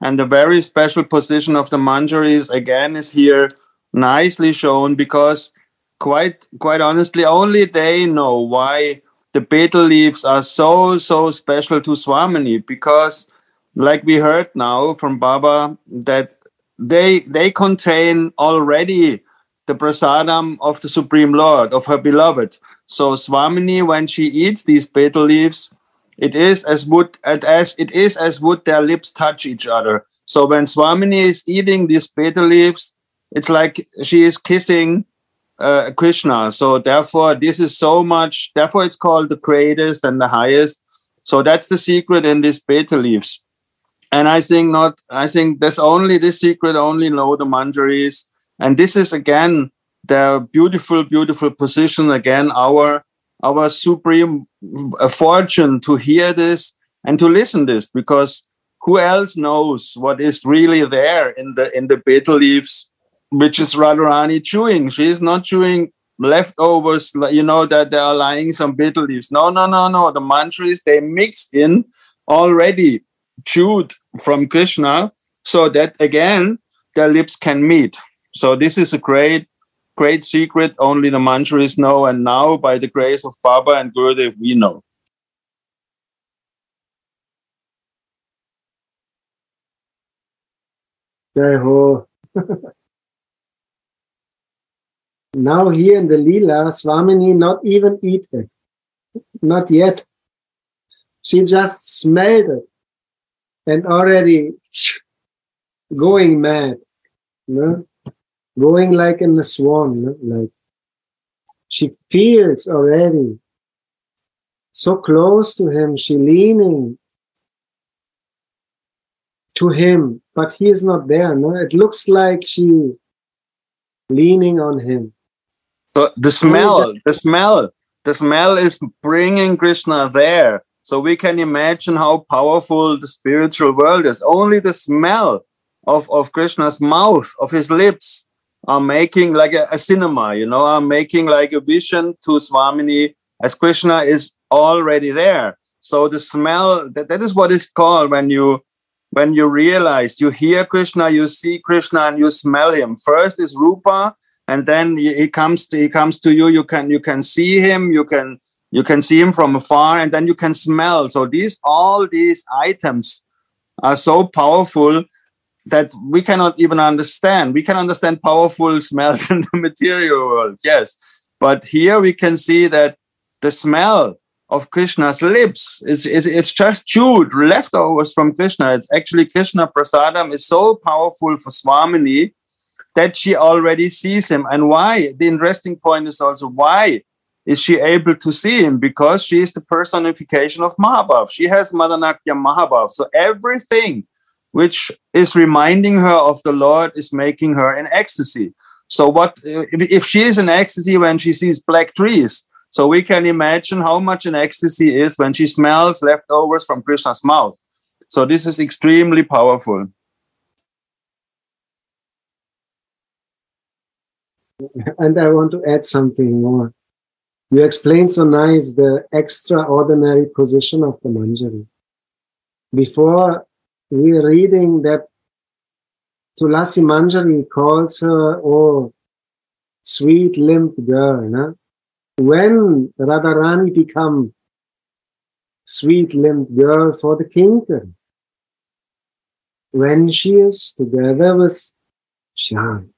and the very special position of the manjaris again is here nicely shown because quite quite honestly only they know why the betel leaves are so so special to swamini because like we heard now from baba that they they contain already the prasadam of the supreme lord of her beloved so swamini when she eats these betel leaves it is as would as it is as would their lips touch each other. So when Swamini is eating these betel leaves, it's like she is kissing uh, Krishna. So therefore, this is so much. Therefore, it's called the greatest and the highest. So that's the secret in these betel leaves. And I think not. I think there's only this secret. Only know the manjaris. And this is again the beautiful, beautiful position. Again, our our supreme fortune to hear this and to listen this because who else knows what is really there in the in the betel leaves which is radharani chewing. She is not chewing leftovers you know that there are lying some betel leaves. No no no no. The mantras they mixed in already chewed from krishna so that again their lips can meet. So this is a great great secret only the manjaris know, and now by the grace of Baba and Gurudev, we know. Jai ho. now here in the Leela, Swamini not even eat it. Not yet. She just smelled it and already going mad. Know? Going like in a swan, like she feels already so close to him, she leaning to him, but he is not there. No, it looks like she leaning on him. So the smell, the smell, the smell is bringing Krishna there. So we can imagine how powerful the spiritual world is. Only the smell of, of Krishna's mouth, of his lips, are making like a, a, cinema, you know, are making like a vision to Swamini as Krishna is already there. So the smell that, that is what is called when you when you realize you hear Krishna, you see Krishna, and you smell him. First is Rupa, and then he comes to he comes to you. You can you can see him, you can you can see him from afar, and then you can smell. So these all these items are so powerful that we cannot even understand. We can understand powerful smells in the material world, yes. But here we can see that the smell of Krishna's lips. is—it's it's just chewed, leftovers from Krishna. It's actually Krishna Prasadam is so powerful for Swamini that she already sees him. And why? The interesting point is also why is she able to see him? Because she is the personification of Mahabhav. She has Madanakhya Mahabhav. So everything which is reminding her of the Lord is making her in ecstasy. So what if, she is in ecstasy when she sees black trees? So we can imagine how much an ecstasy is when she smells leftovers from Krishna's mouth. So this is extremely powerful. And I want to add something more. You explained so nice the extraordinary position of the Manjari. Before we're reading that Tulasi Manjari calls her, oh, sweet limp girl. No? When Radharani become sweet limp girl for the kingdom, when she is together with Shyam.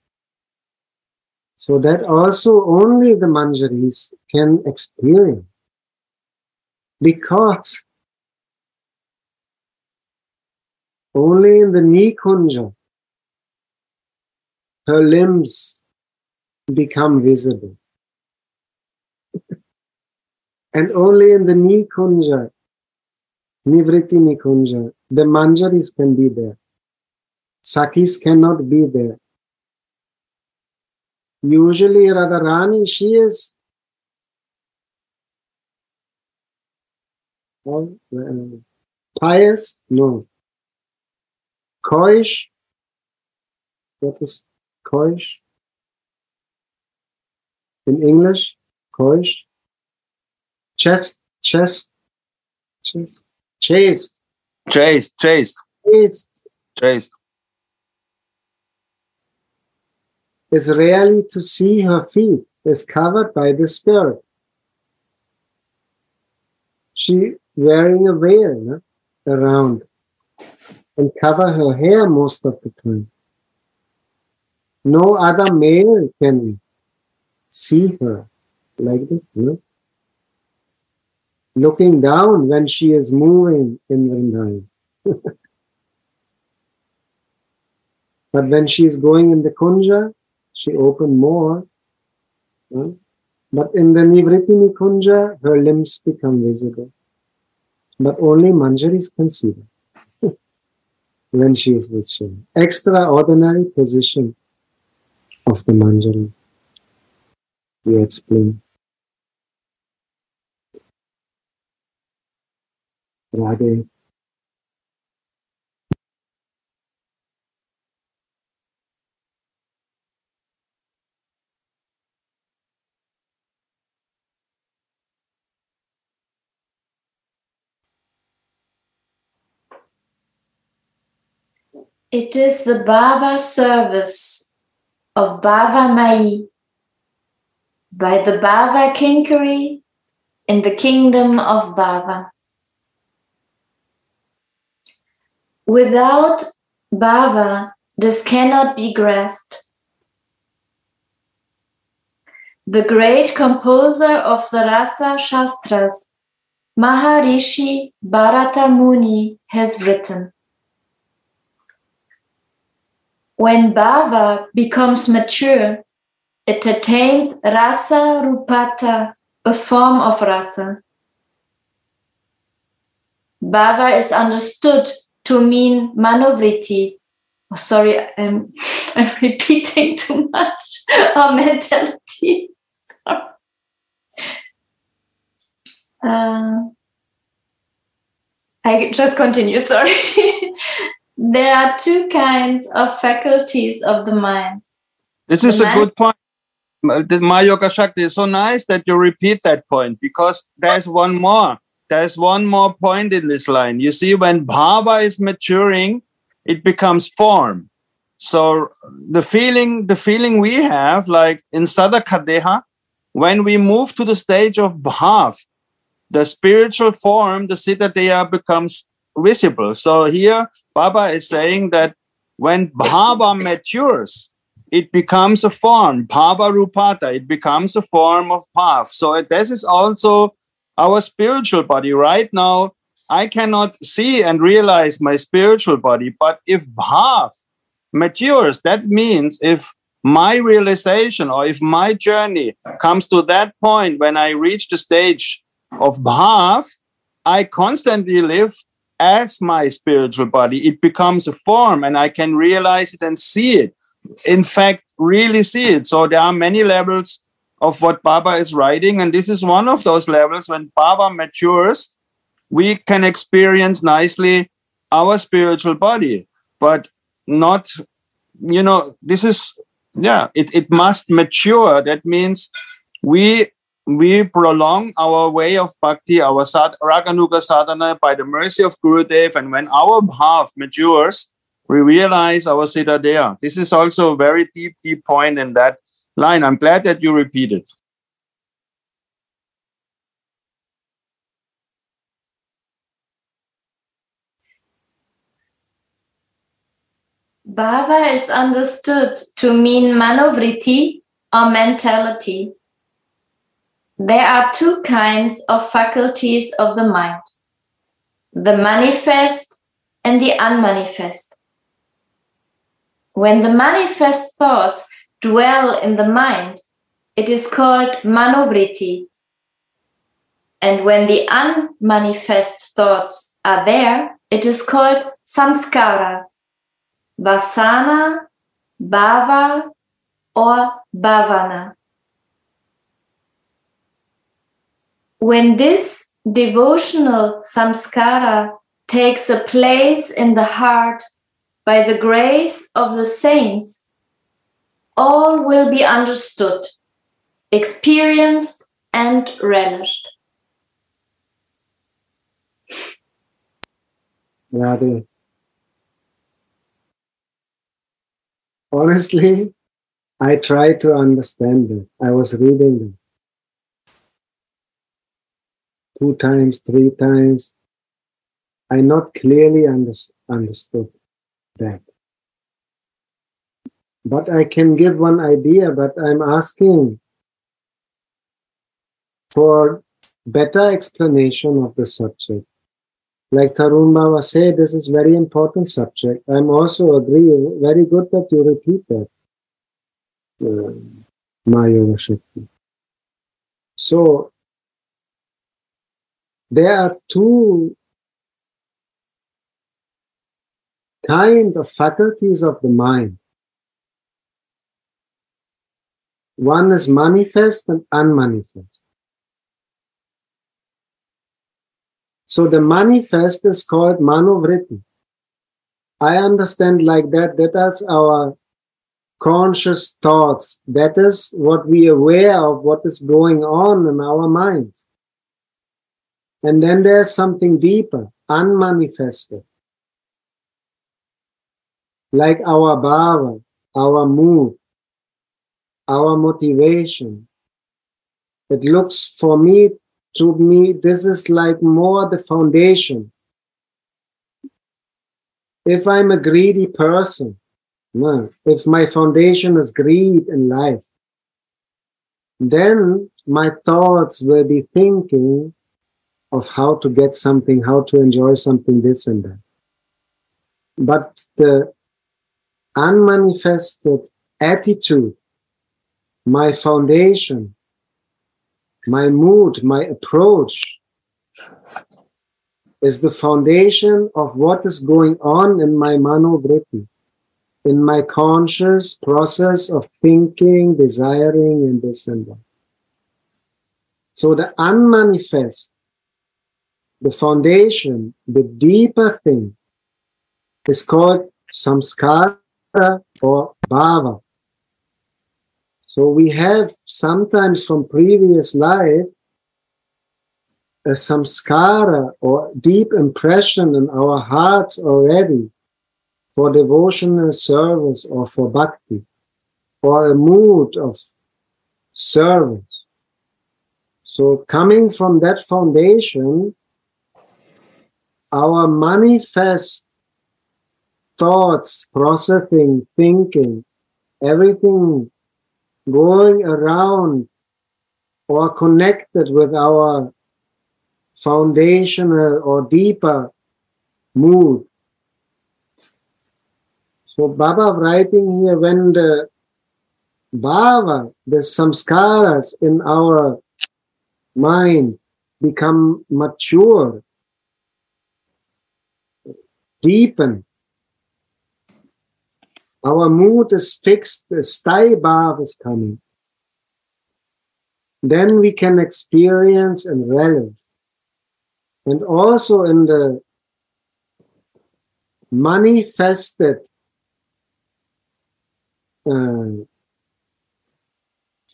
So that also only the Manjaris can experience. Because only in the Nikunja her limbs become visible. and only in the Nikunja, Nibhrita Nikunja, the Manjaris can be there. Sakis cannot be there. Usually Radharani, she is well, uh, pious? No. Koish? What is Koish? In English, Koish? Chest, chest, chest, chaste, Chaste, chaste, chaste chaste. is rarely to see her feet, is covered by the skirt. She wearing a veil no, around and cover her hair most of the time. No other male can see her like this, looking down when she is moving in Vrindavan. but when she is going in the Kunja, she opened more. But in the Nibhrita Nikunja, her limbs become visible. But only Manjaris can see them when she is with Shiva. Extraordinary position of the Manjari. We explain. Radhe. It is the Bhava service of Bhava Mai by the Bhava Kinkari in the kingdom of Bhava. Without Bhava, this cannot be grasped. The great composer of Sarasa Shastras, Maharishi Bharata Muni, has written When Bhava becomes mature, it attains Rasa Rupata, a form of rasa. Bhava is understood to mean manovriti. Oh, sorry, I'm, I'm repeating too much. Or mentality. Uh, I just continue, sorry. there are two kinds of faculties of the mind. This is The a good point. The- My Yoga Shakti is so nice that you repeat that point because there's one more. There's one more point in this line. You see, when bhava is maturing, it becomes form. So the feeling, the feeling we have, like in Sadhakadeha, when we move to the stage of bhav, the spiritual form, the Siddhadeha becomes visible. So here, Baba is saying that when bhava matures, it becomes a form, bhava rupata, it becomes a form of path. So this is also our spiritual body. Right now, I cannot see and realize my spiritual body, but if bhav matures, that means if my realization or if my journey comes to that point when I reach the stage of bhav, I constantly live as my spiritual body. It becomes a form and I can realize it and see it. In fact, really see it. So there are many levels of what Baba is writing. And this is one of those levels when bhava matures, we can experience nicely our spiritual body, but not, you know, this is, yeah, it, it must mature. That means we we prolong our way of bhakti, our sad, raganuga sadhana by the mercy of Gurudev. And when our bhav matures, we realize our siddha there. This is also a very deep, deep point in that line. I'm glad that you repeated. Bhava is understood to mean manovriti or mentality. There are two kinds of faculties of the mind the manifest and the unmanifest. When the manifest thoughts dwell in the mind, it is called manovriti. And when the unmanifest thoughts are there, it is called samskara, vasana, bhava, or bhavana. When this devotional samskara takes a place in the heart by the grace of the saints, all will be understood, experienced, and relished. Radhe. Honestly, I try to understand it. I was reading it two times, three times. I not clearly under, understood that. But I can give one idea, but I'm asking for better explanation of the subject. Like Tarun Baba said, this is very important subject. I'm also agree, very good that you repeat that, uh, Maya Shakti. So there are two kind of faculties of the mind. One is manifest and unmanifest. So the manifest is called manovriti. I understand like that. That is our conscious thoughts. That is what we are aware of what is going on in our minds. And then there's something deeper, unmanifested. Like our bhava, our mood, our motivation. It looks for me, to me, this is like more the foundation. If I'm a greedy person, no, if my foundation is greed in life, then my thoughts will be thinking of how to get something, how to enjoy something, this and that. But the unmanifested attitude, my foundation, my mood, my approach is the foundation of what is going on in my manovriti, in my conscious process of thinking, desiring, and this and that. So the unmanifest the foundation, the deeper thing, is called samskara or bhava. So we have sometimes from previous life a samskara or deep impression in our hearts already for devotional service or for bhakti or a mood of service. So coming from that foundation, our manifest thoughts, processing, thinking, everything going around or connected with our foundational or deeper mood. So Baba writing here when the bhava, the samskaras in our mind become mature, deepen. Our mood is fixed, the stay bhav is coming. Then we can experience and relish. And also in the manifested uh,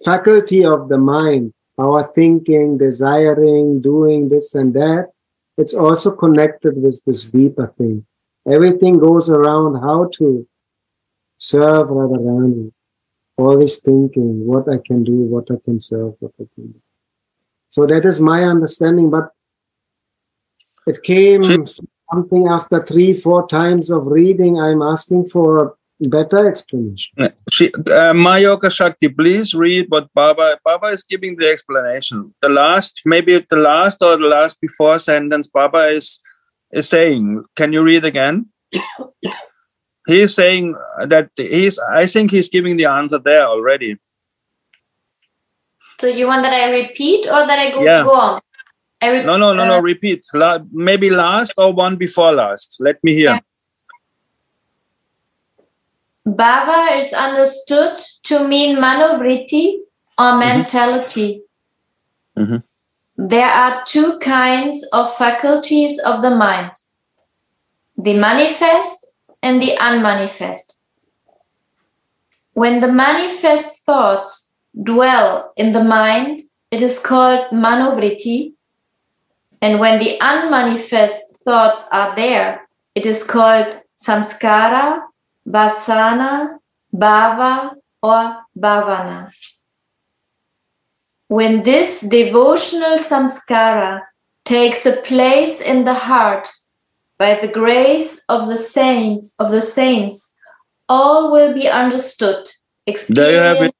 faculty of the mind, our thinking, desiring, doing this and that, it's also connected with this deeper thing. Everything goes around how to serve Radharani. Always thinking what I can do, what I can serve, what I can do. So that is my understanding, but it came something after three, four times of reading. I'm asking for a better explanation. She, uh, Mayoka Shakti, please read what Baba Baba is giving the explanation. The last, maybe the last or the last before sentence, Baba is is saying. Can you read again? he's saying that he's. I think he's giving the answer there already. So you want that I repeat or that I go, Yeah. go on? I re- No, no, no, no. uh, Repeat. La- maybe last or one before last. Let me hear. Yeah. Bhava is understood to mean manovritti or mentality. Mhm. There are two kinds of faculties of the mind the manifest and the unmanifest. When the manifest thoughts dwell in the mind, it is called manovritti. And when the unmanifest thoughts are there, it is called samskara, vasana, bhava, or bhavana. When this devotional samskara takes a place in the heart by the grace of the saints of the saints, all will be understood, There you have it.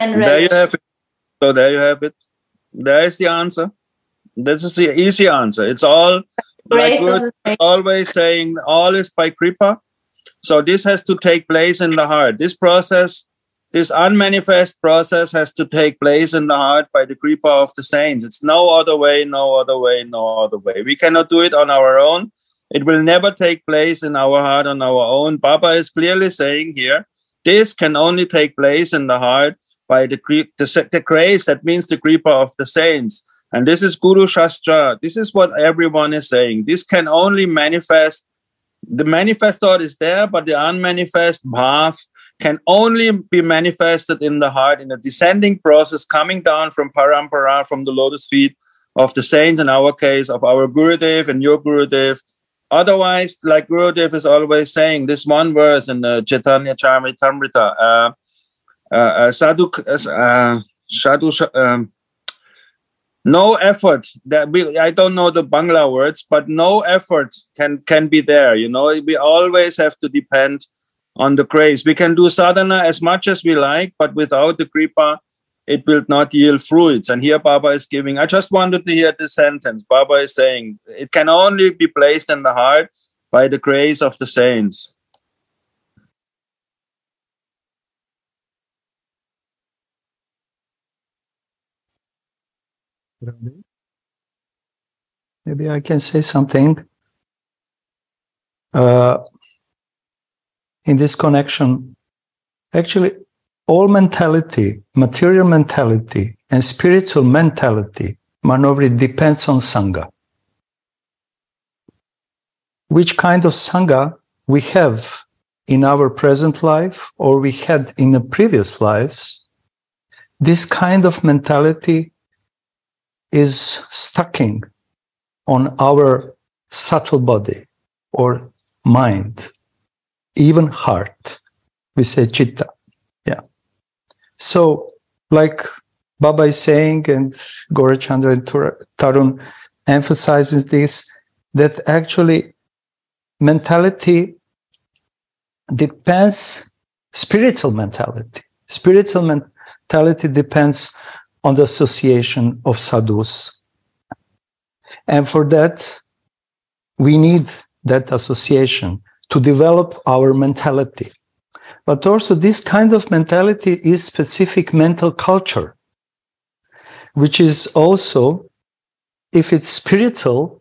There you have it. So there you have it. There is the answer. This is the easy answer. It's all like Grace we're of the saints. always saying, all is by kripa. So this has to take place in the heart. This process, this unmanifest process has to take place in the heart by the kripa of the saints. It's no other way, no other way, no other way. We cannot do it on our own. It will never take place in our heart on our own. Baba is clearly saying here, this can only take place in the heart by the, the, the grace, that means the kripa of the saints. And this is Guru Shastra. This is what everyone is saying. This can only manifest. The manifest thought is there, but the unmanifest bhav can only be manifested in the heart in a descending process coming down from parampara, from the lotus feet of the saints, in our case, of our Gurudev and your Gurudev. Otherwise, like Gurudev is always saying, this one verse in the Chaitanya Charitamrita, uh, uh, uh, sadhu, uh, sadhu, um, no effort that we i don't know the bangla words but no effort can can be there you know we always have to depend on the grace. We can do sadhana as much as we like but without the kripa it will not yield fruits. And here baba is giving i just wanted to hear this sentence. Baba is saying it can only be placed in the heart by the grace of the saints. Maybe I can say something. Uh, in this connection, actually, all mentality, material mentality, and spiritual mentality, Manovri, depends on Sangha. Which kind of Sangha we have in our present life or we had in the previous lives, this kind of mentality is stacking on our subtle body or mind, even heart. We say chitta. Yeah. So, like Baba is saying, and Gorachandra and Tarun emphasizes this, that actually mentality depends, spiritual mentality. Spiritual mentality depends on the association of sadhus. And for that, we need that association to develop our mentality. But also, this kind of mentality is specific mental culture, which is also, if it's spiritual,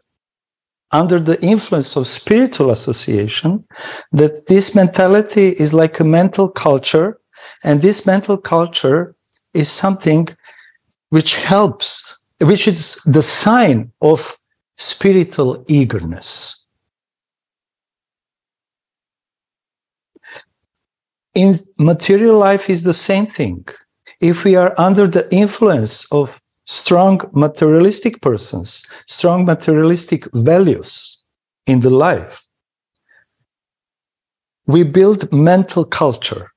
under the influence of spiritual association, that this mentality is like a mental culture, and this mental culture is something which helps, which is the sign of spiritual eagerness. In material life is the same thing. If we are under the influence of strong materialistic persons, strong materialistic values in the life, we build mental culture.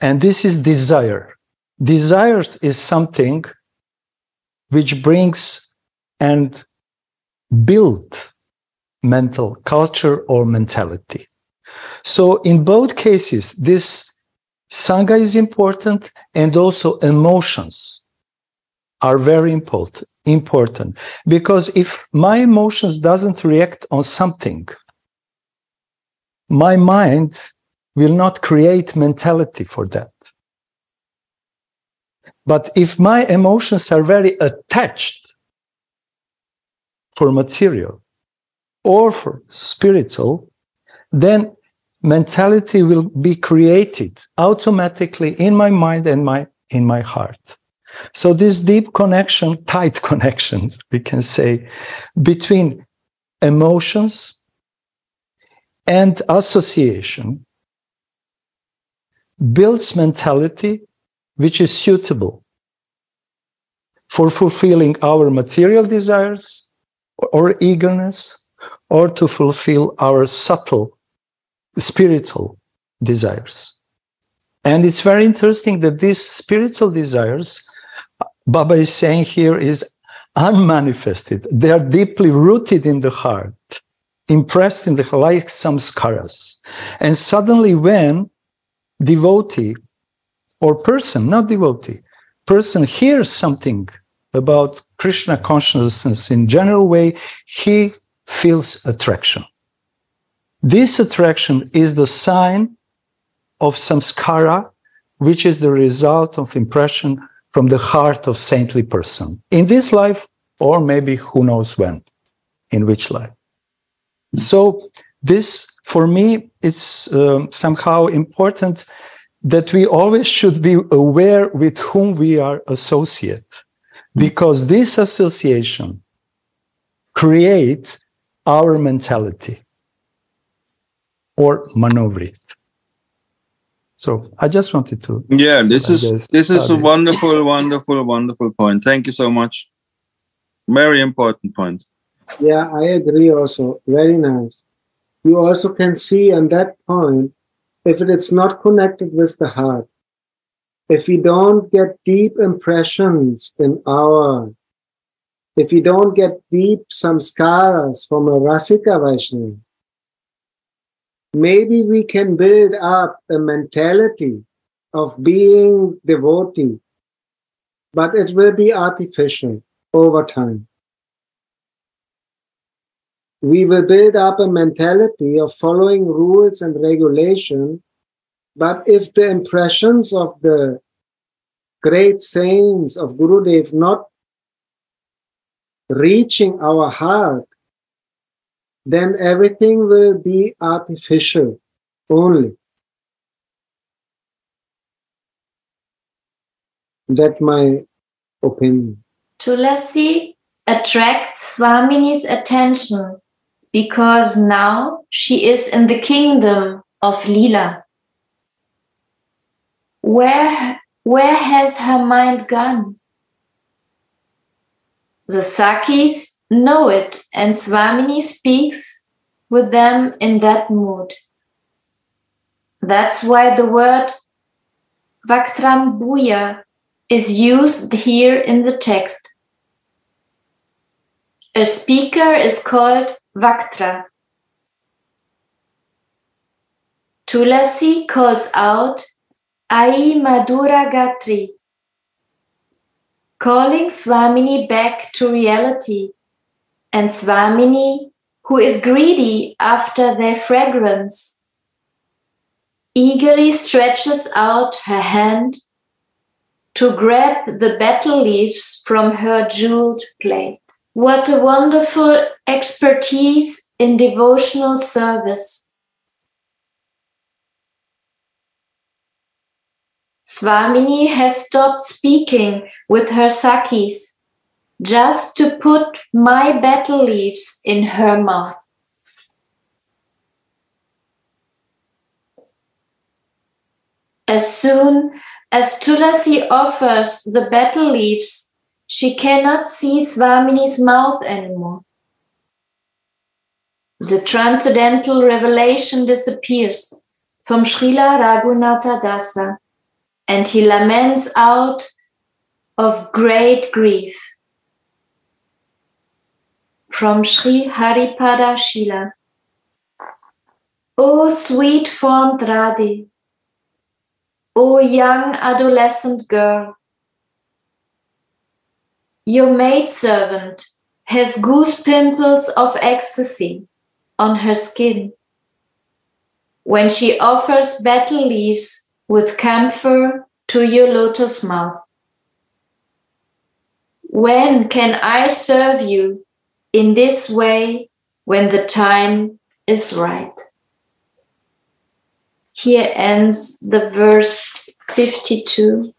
And this is desire. Desires is something which brings and build mental culture or mentality. So in both cases, this sangha is important and also emotions are very important important. Because if my emotions doesn't react on something my mind will not create mentality for that. But if my emotions are very attached for material or for spiritual then mentality will be created automatically in my mind and my in my heart. So this deep connection tight connections we can say between emotions and association builds mentality which is suitable for fulfilling our material desires or eagerness or to fulfill our subtle spiritual desires. And it's very interesting that these spiritual desires, Baba is saying here, is unmanifested. They are deeply rooted in the heart, impressed in the like samskaras. And suddenly, when devotee or person, not devotee, person hears something about Krishna consciousness in general way, he feels attraction. This attraction is the sign of samskara, which is the result of impression from the heart of saintly person. In this life, or maybe who knows when, in which life. So this, for me, it's um, somehow important that we always should be aware with whom we are associate, because this association creates our mentality or manovrit. So I just wanted to. Yeah, this is just this is a study. wonderful, wonderful, wonderful point. Thank you so much. Very important point. Yeah, I agree also. Very nice. You also can see on that point if it is not connected with the heart, if we don't get deep impressions in our, if we don't get deep samskaras from a Rasika Vaishnava, maybe we can build up a mentality of being devotee, but it will be artificial over time. We will build up a mentality of following rules and regulation, but if the impressions of the great saints of Gurudev not reaching our heart, then everything will be artificial only. That's my opinion. Tulasi attracts Swamini's attention because now she is in the kingdom of Lila. Where, where has her mind gone? The Sakhis know it, and Swamini speaks with them in that mood. That's why the word Vaktrambuja is used here in the text. A speaker is called Vaktra. Tulasi calls out Ai Madhura Gatri, calling Swamini back to reality and Swamini, who is greedy after their fragrance, eagerly stretches out her hand to grab the betel leaves from her jeweled plate. What a wonderful expertise in devotional service. Swamini has stopped speaking with her sakhis just to put my betel leaves in her mouth. As soon as Tulasi offers the betel leaves, she cannot see Swamini's mouth anymore. The transcendental revelation disappears from Srila Raghunatha Dasa and he laments out of great grief. From Sri Haripada Shila. O sweet formed Radhe, O young adolescent girl, your maidservant has goose pimples of ecstasy on her skin. When she offers betel leaves with camphor to your lotus mouth. When can I serve you in this way when the time is right? Here ends the verse 52.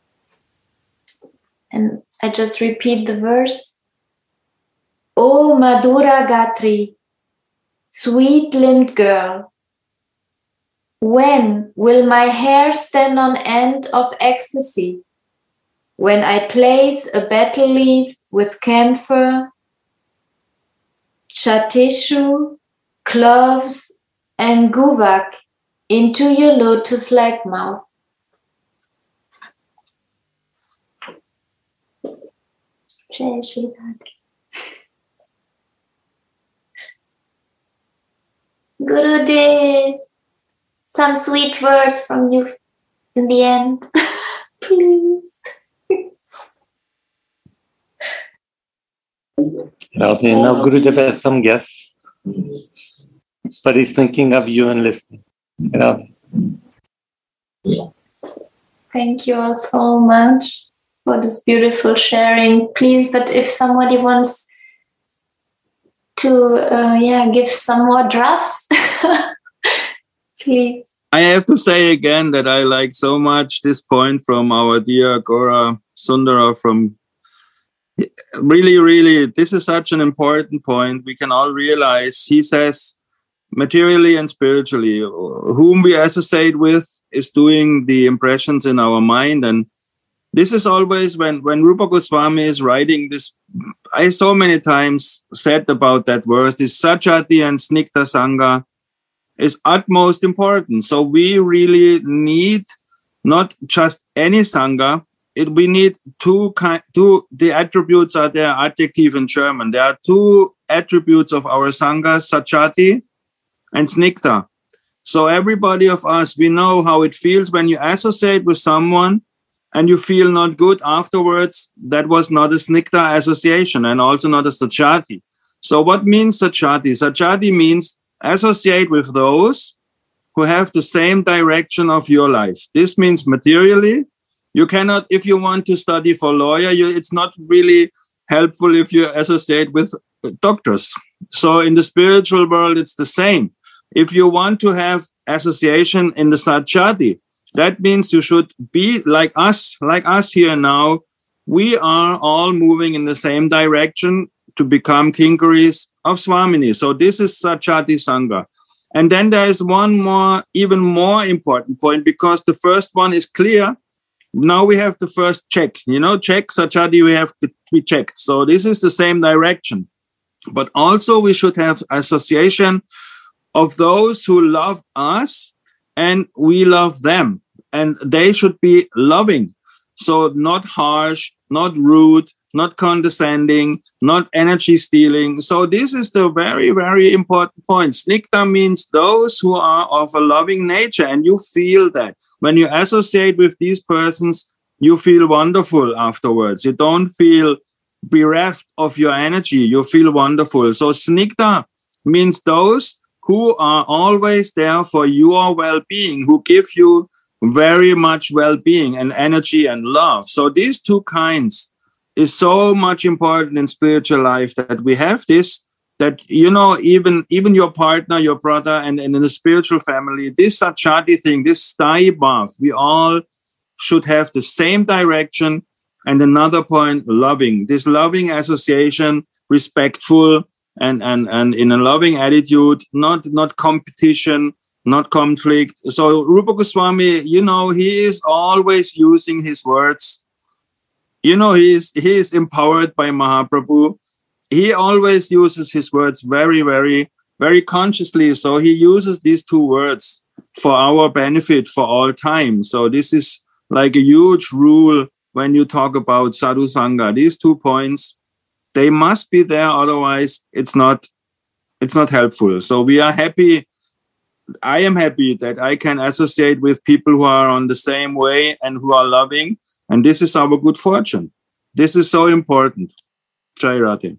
And I just repeat the verse. O Madhura Gatri, sweet limbed girl, when will my hair stand on end of ecstasy? When I place a betel leaf with camphor, catechu, cloves, and guvak into your lotus like mouth. Jai Shri. Gurudev, some sweet words from you in the end, please. Radhe, now Gurudev has some guess, but he's thinking of you and listening. Radhe. Thank you all so much for this beautiful sharing. Please, but if somebody wants to, uh, yeah, give some more drops, please. I have to say again that I like so much this point from our dear Gora Sundara from really, really, this is such an important point. We can all realize he says materially and spiritually, whom we associate with is doing the impressions in our mind. And this is always when, when Rupa Goswami is writing this, I so many times said about that verse, this Sachati and Snigdha Sangha is utmost important. So we really need not just any Sangha, it, we need two kind two the attributes are there adjective in german. There are two attributes of our sangha sachati and snigdha. So everybody of us we know how it feels when you associate with someone and you feel not good afterwards. That was not a snigdha association and also not a sachati. So what means sachati? Sachati means associate with those who have the same direction of your life. This means materially you cannot if you want to study for lawyer you, it's not really helpful if you associate with doctors. So in the spiritual world it's the same. If you want to have association in the sachati that means you should be like us like us here now. We are all moving in the same direction to become kinkaris of swamini. So this is sachati sangha. And then there is one more even more important point because the first one is clear now we have to first check. You know check sachati we have to be checked so this is the same direction. But also we should have association of those who love us and we love them. And they should be loving. So not harsh not rude not condescending not energy stealing. So this is the very very important point. Snigdha means those who are of a loving nature and you feel that when you associate with these persons, you feel wonderful afterwards. You don't feel bereft of your energy, you feel wonderful. So snigdha means those who are always there for your well-being, who give you very much well-being and energy and love. So these two kinds is so much important in spiritual life that we have this that you know even even your partner your brother and, and in the spiritual family this sachati thing this stai bhav we all should have the same direction and another point loving. This loving association respectful and and and in a loving attitude not not competition not conflict. So rupa goswami you know he is always using his words. You know he is he is empowered by mahaprabhu he always uses his words very very very consciously. So he uses these two words for our benefit for all time. So this is like a huge rule when you talk about sadhu sangha. These two points they must be there otherwise it's not it's not helpful. So we are happy i am happy that i can associate with people who are on the same way and who are loving and this is our good fortune. This is so important. Jai.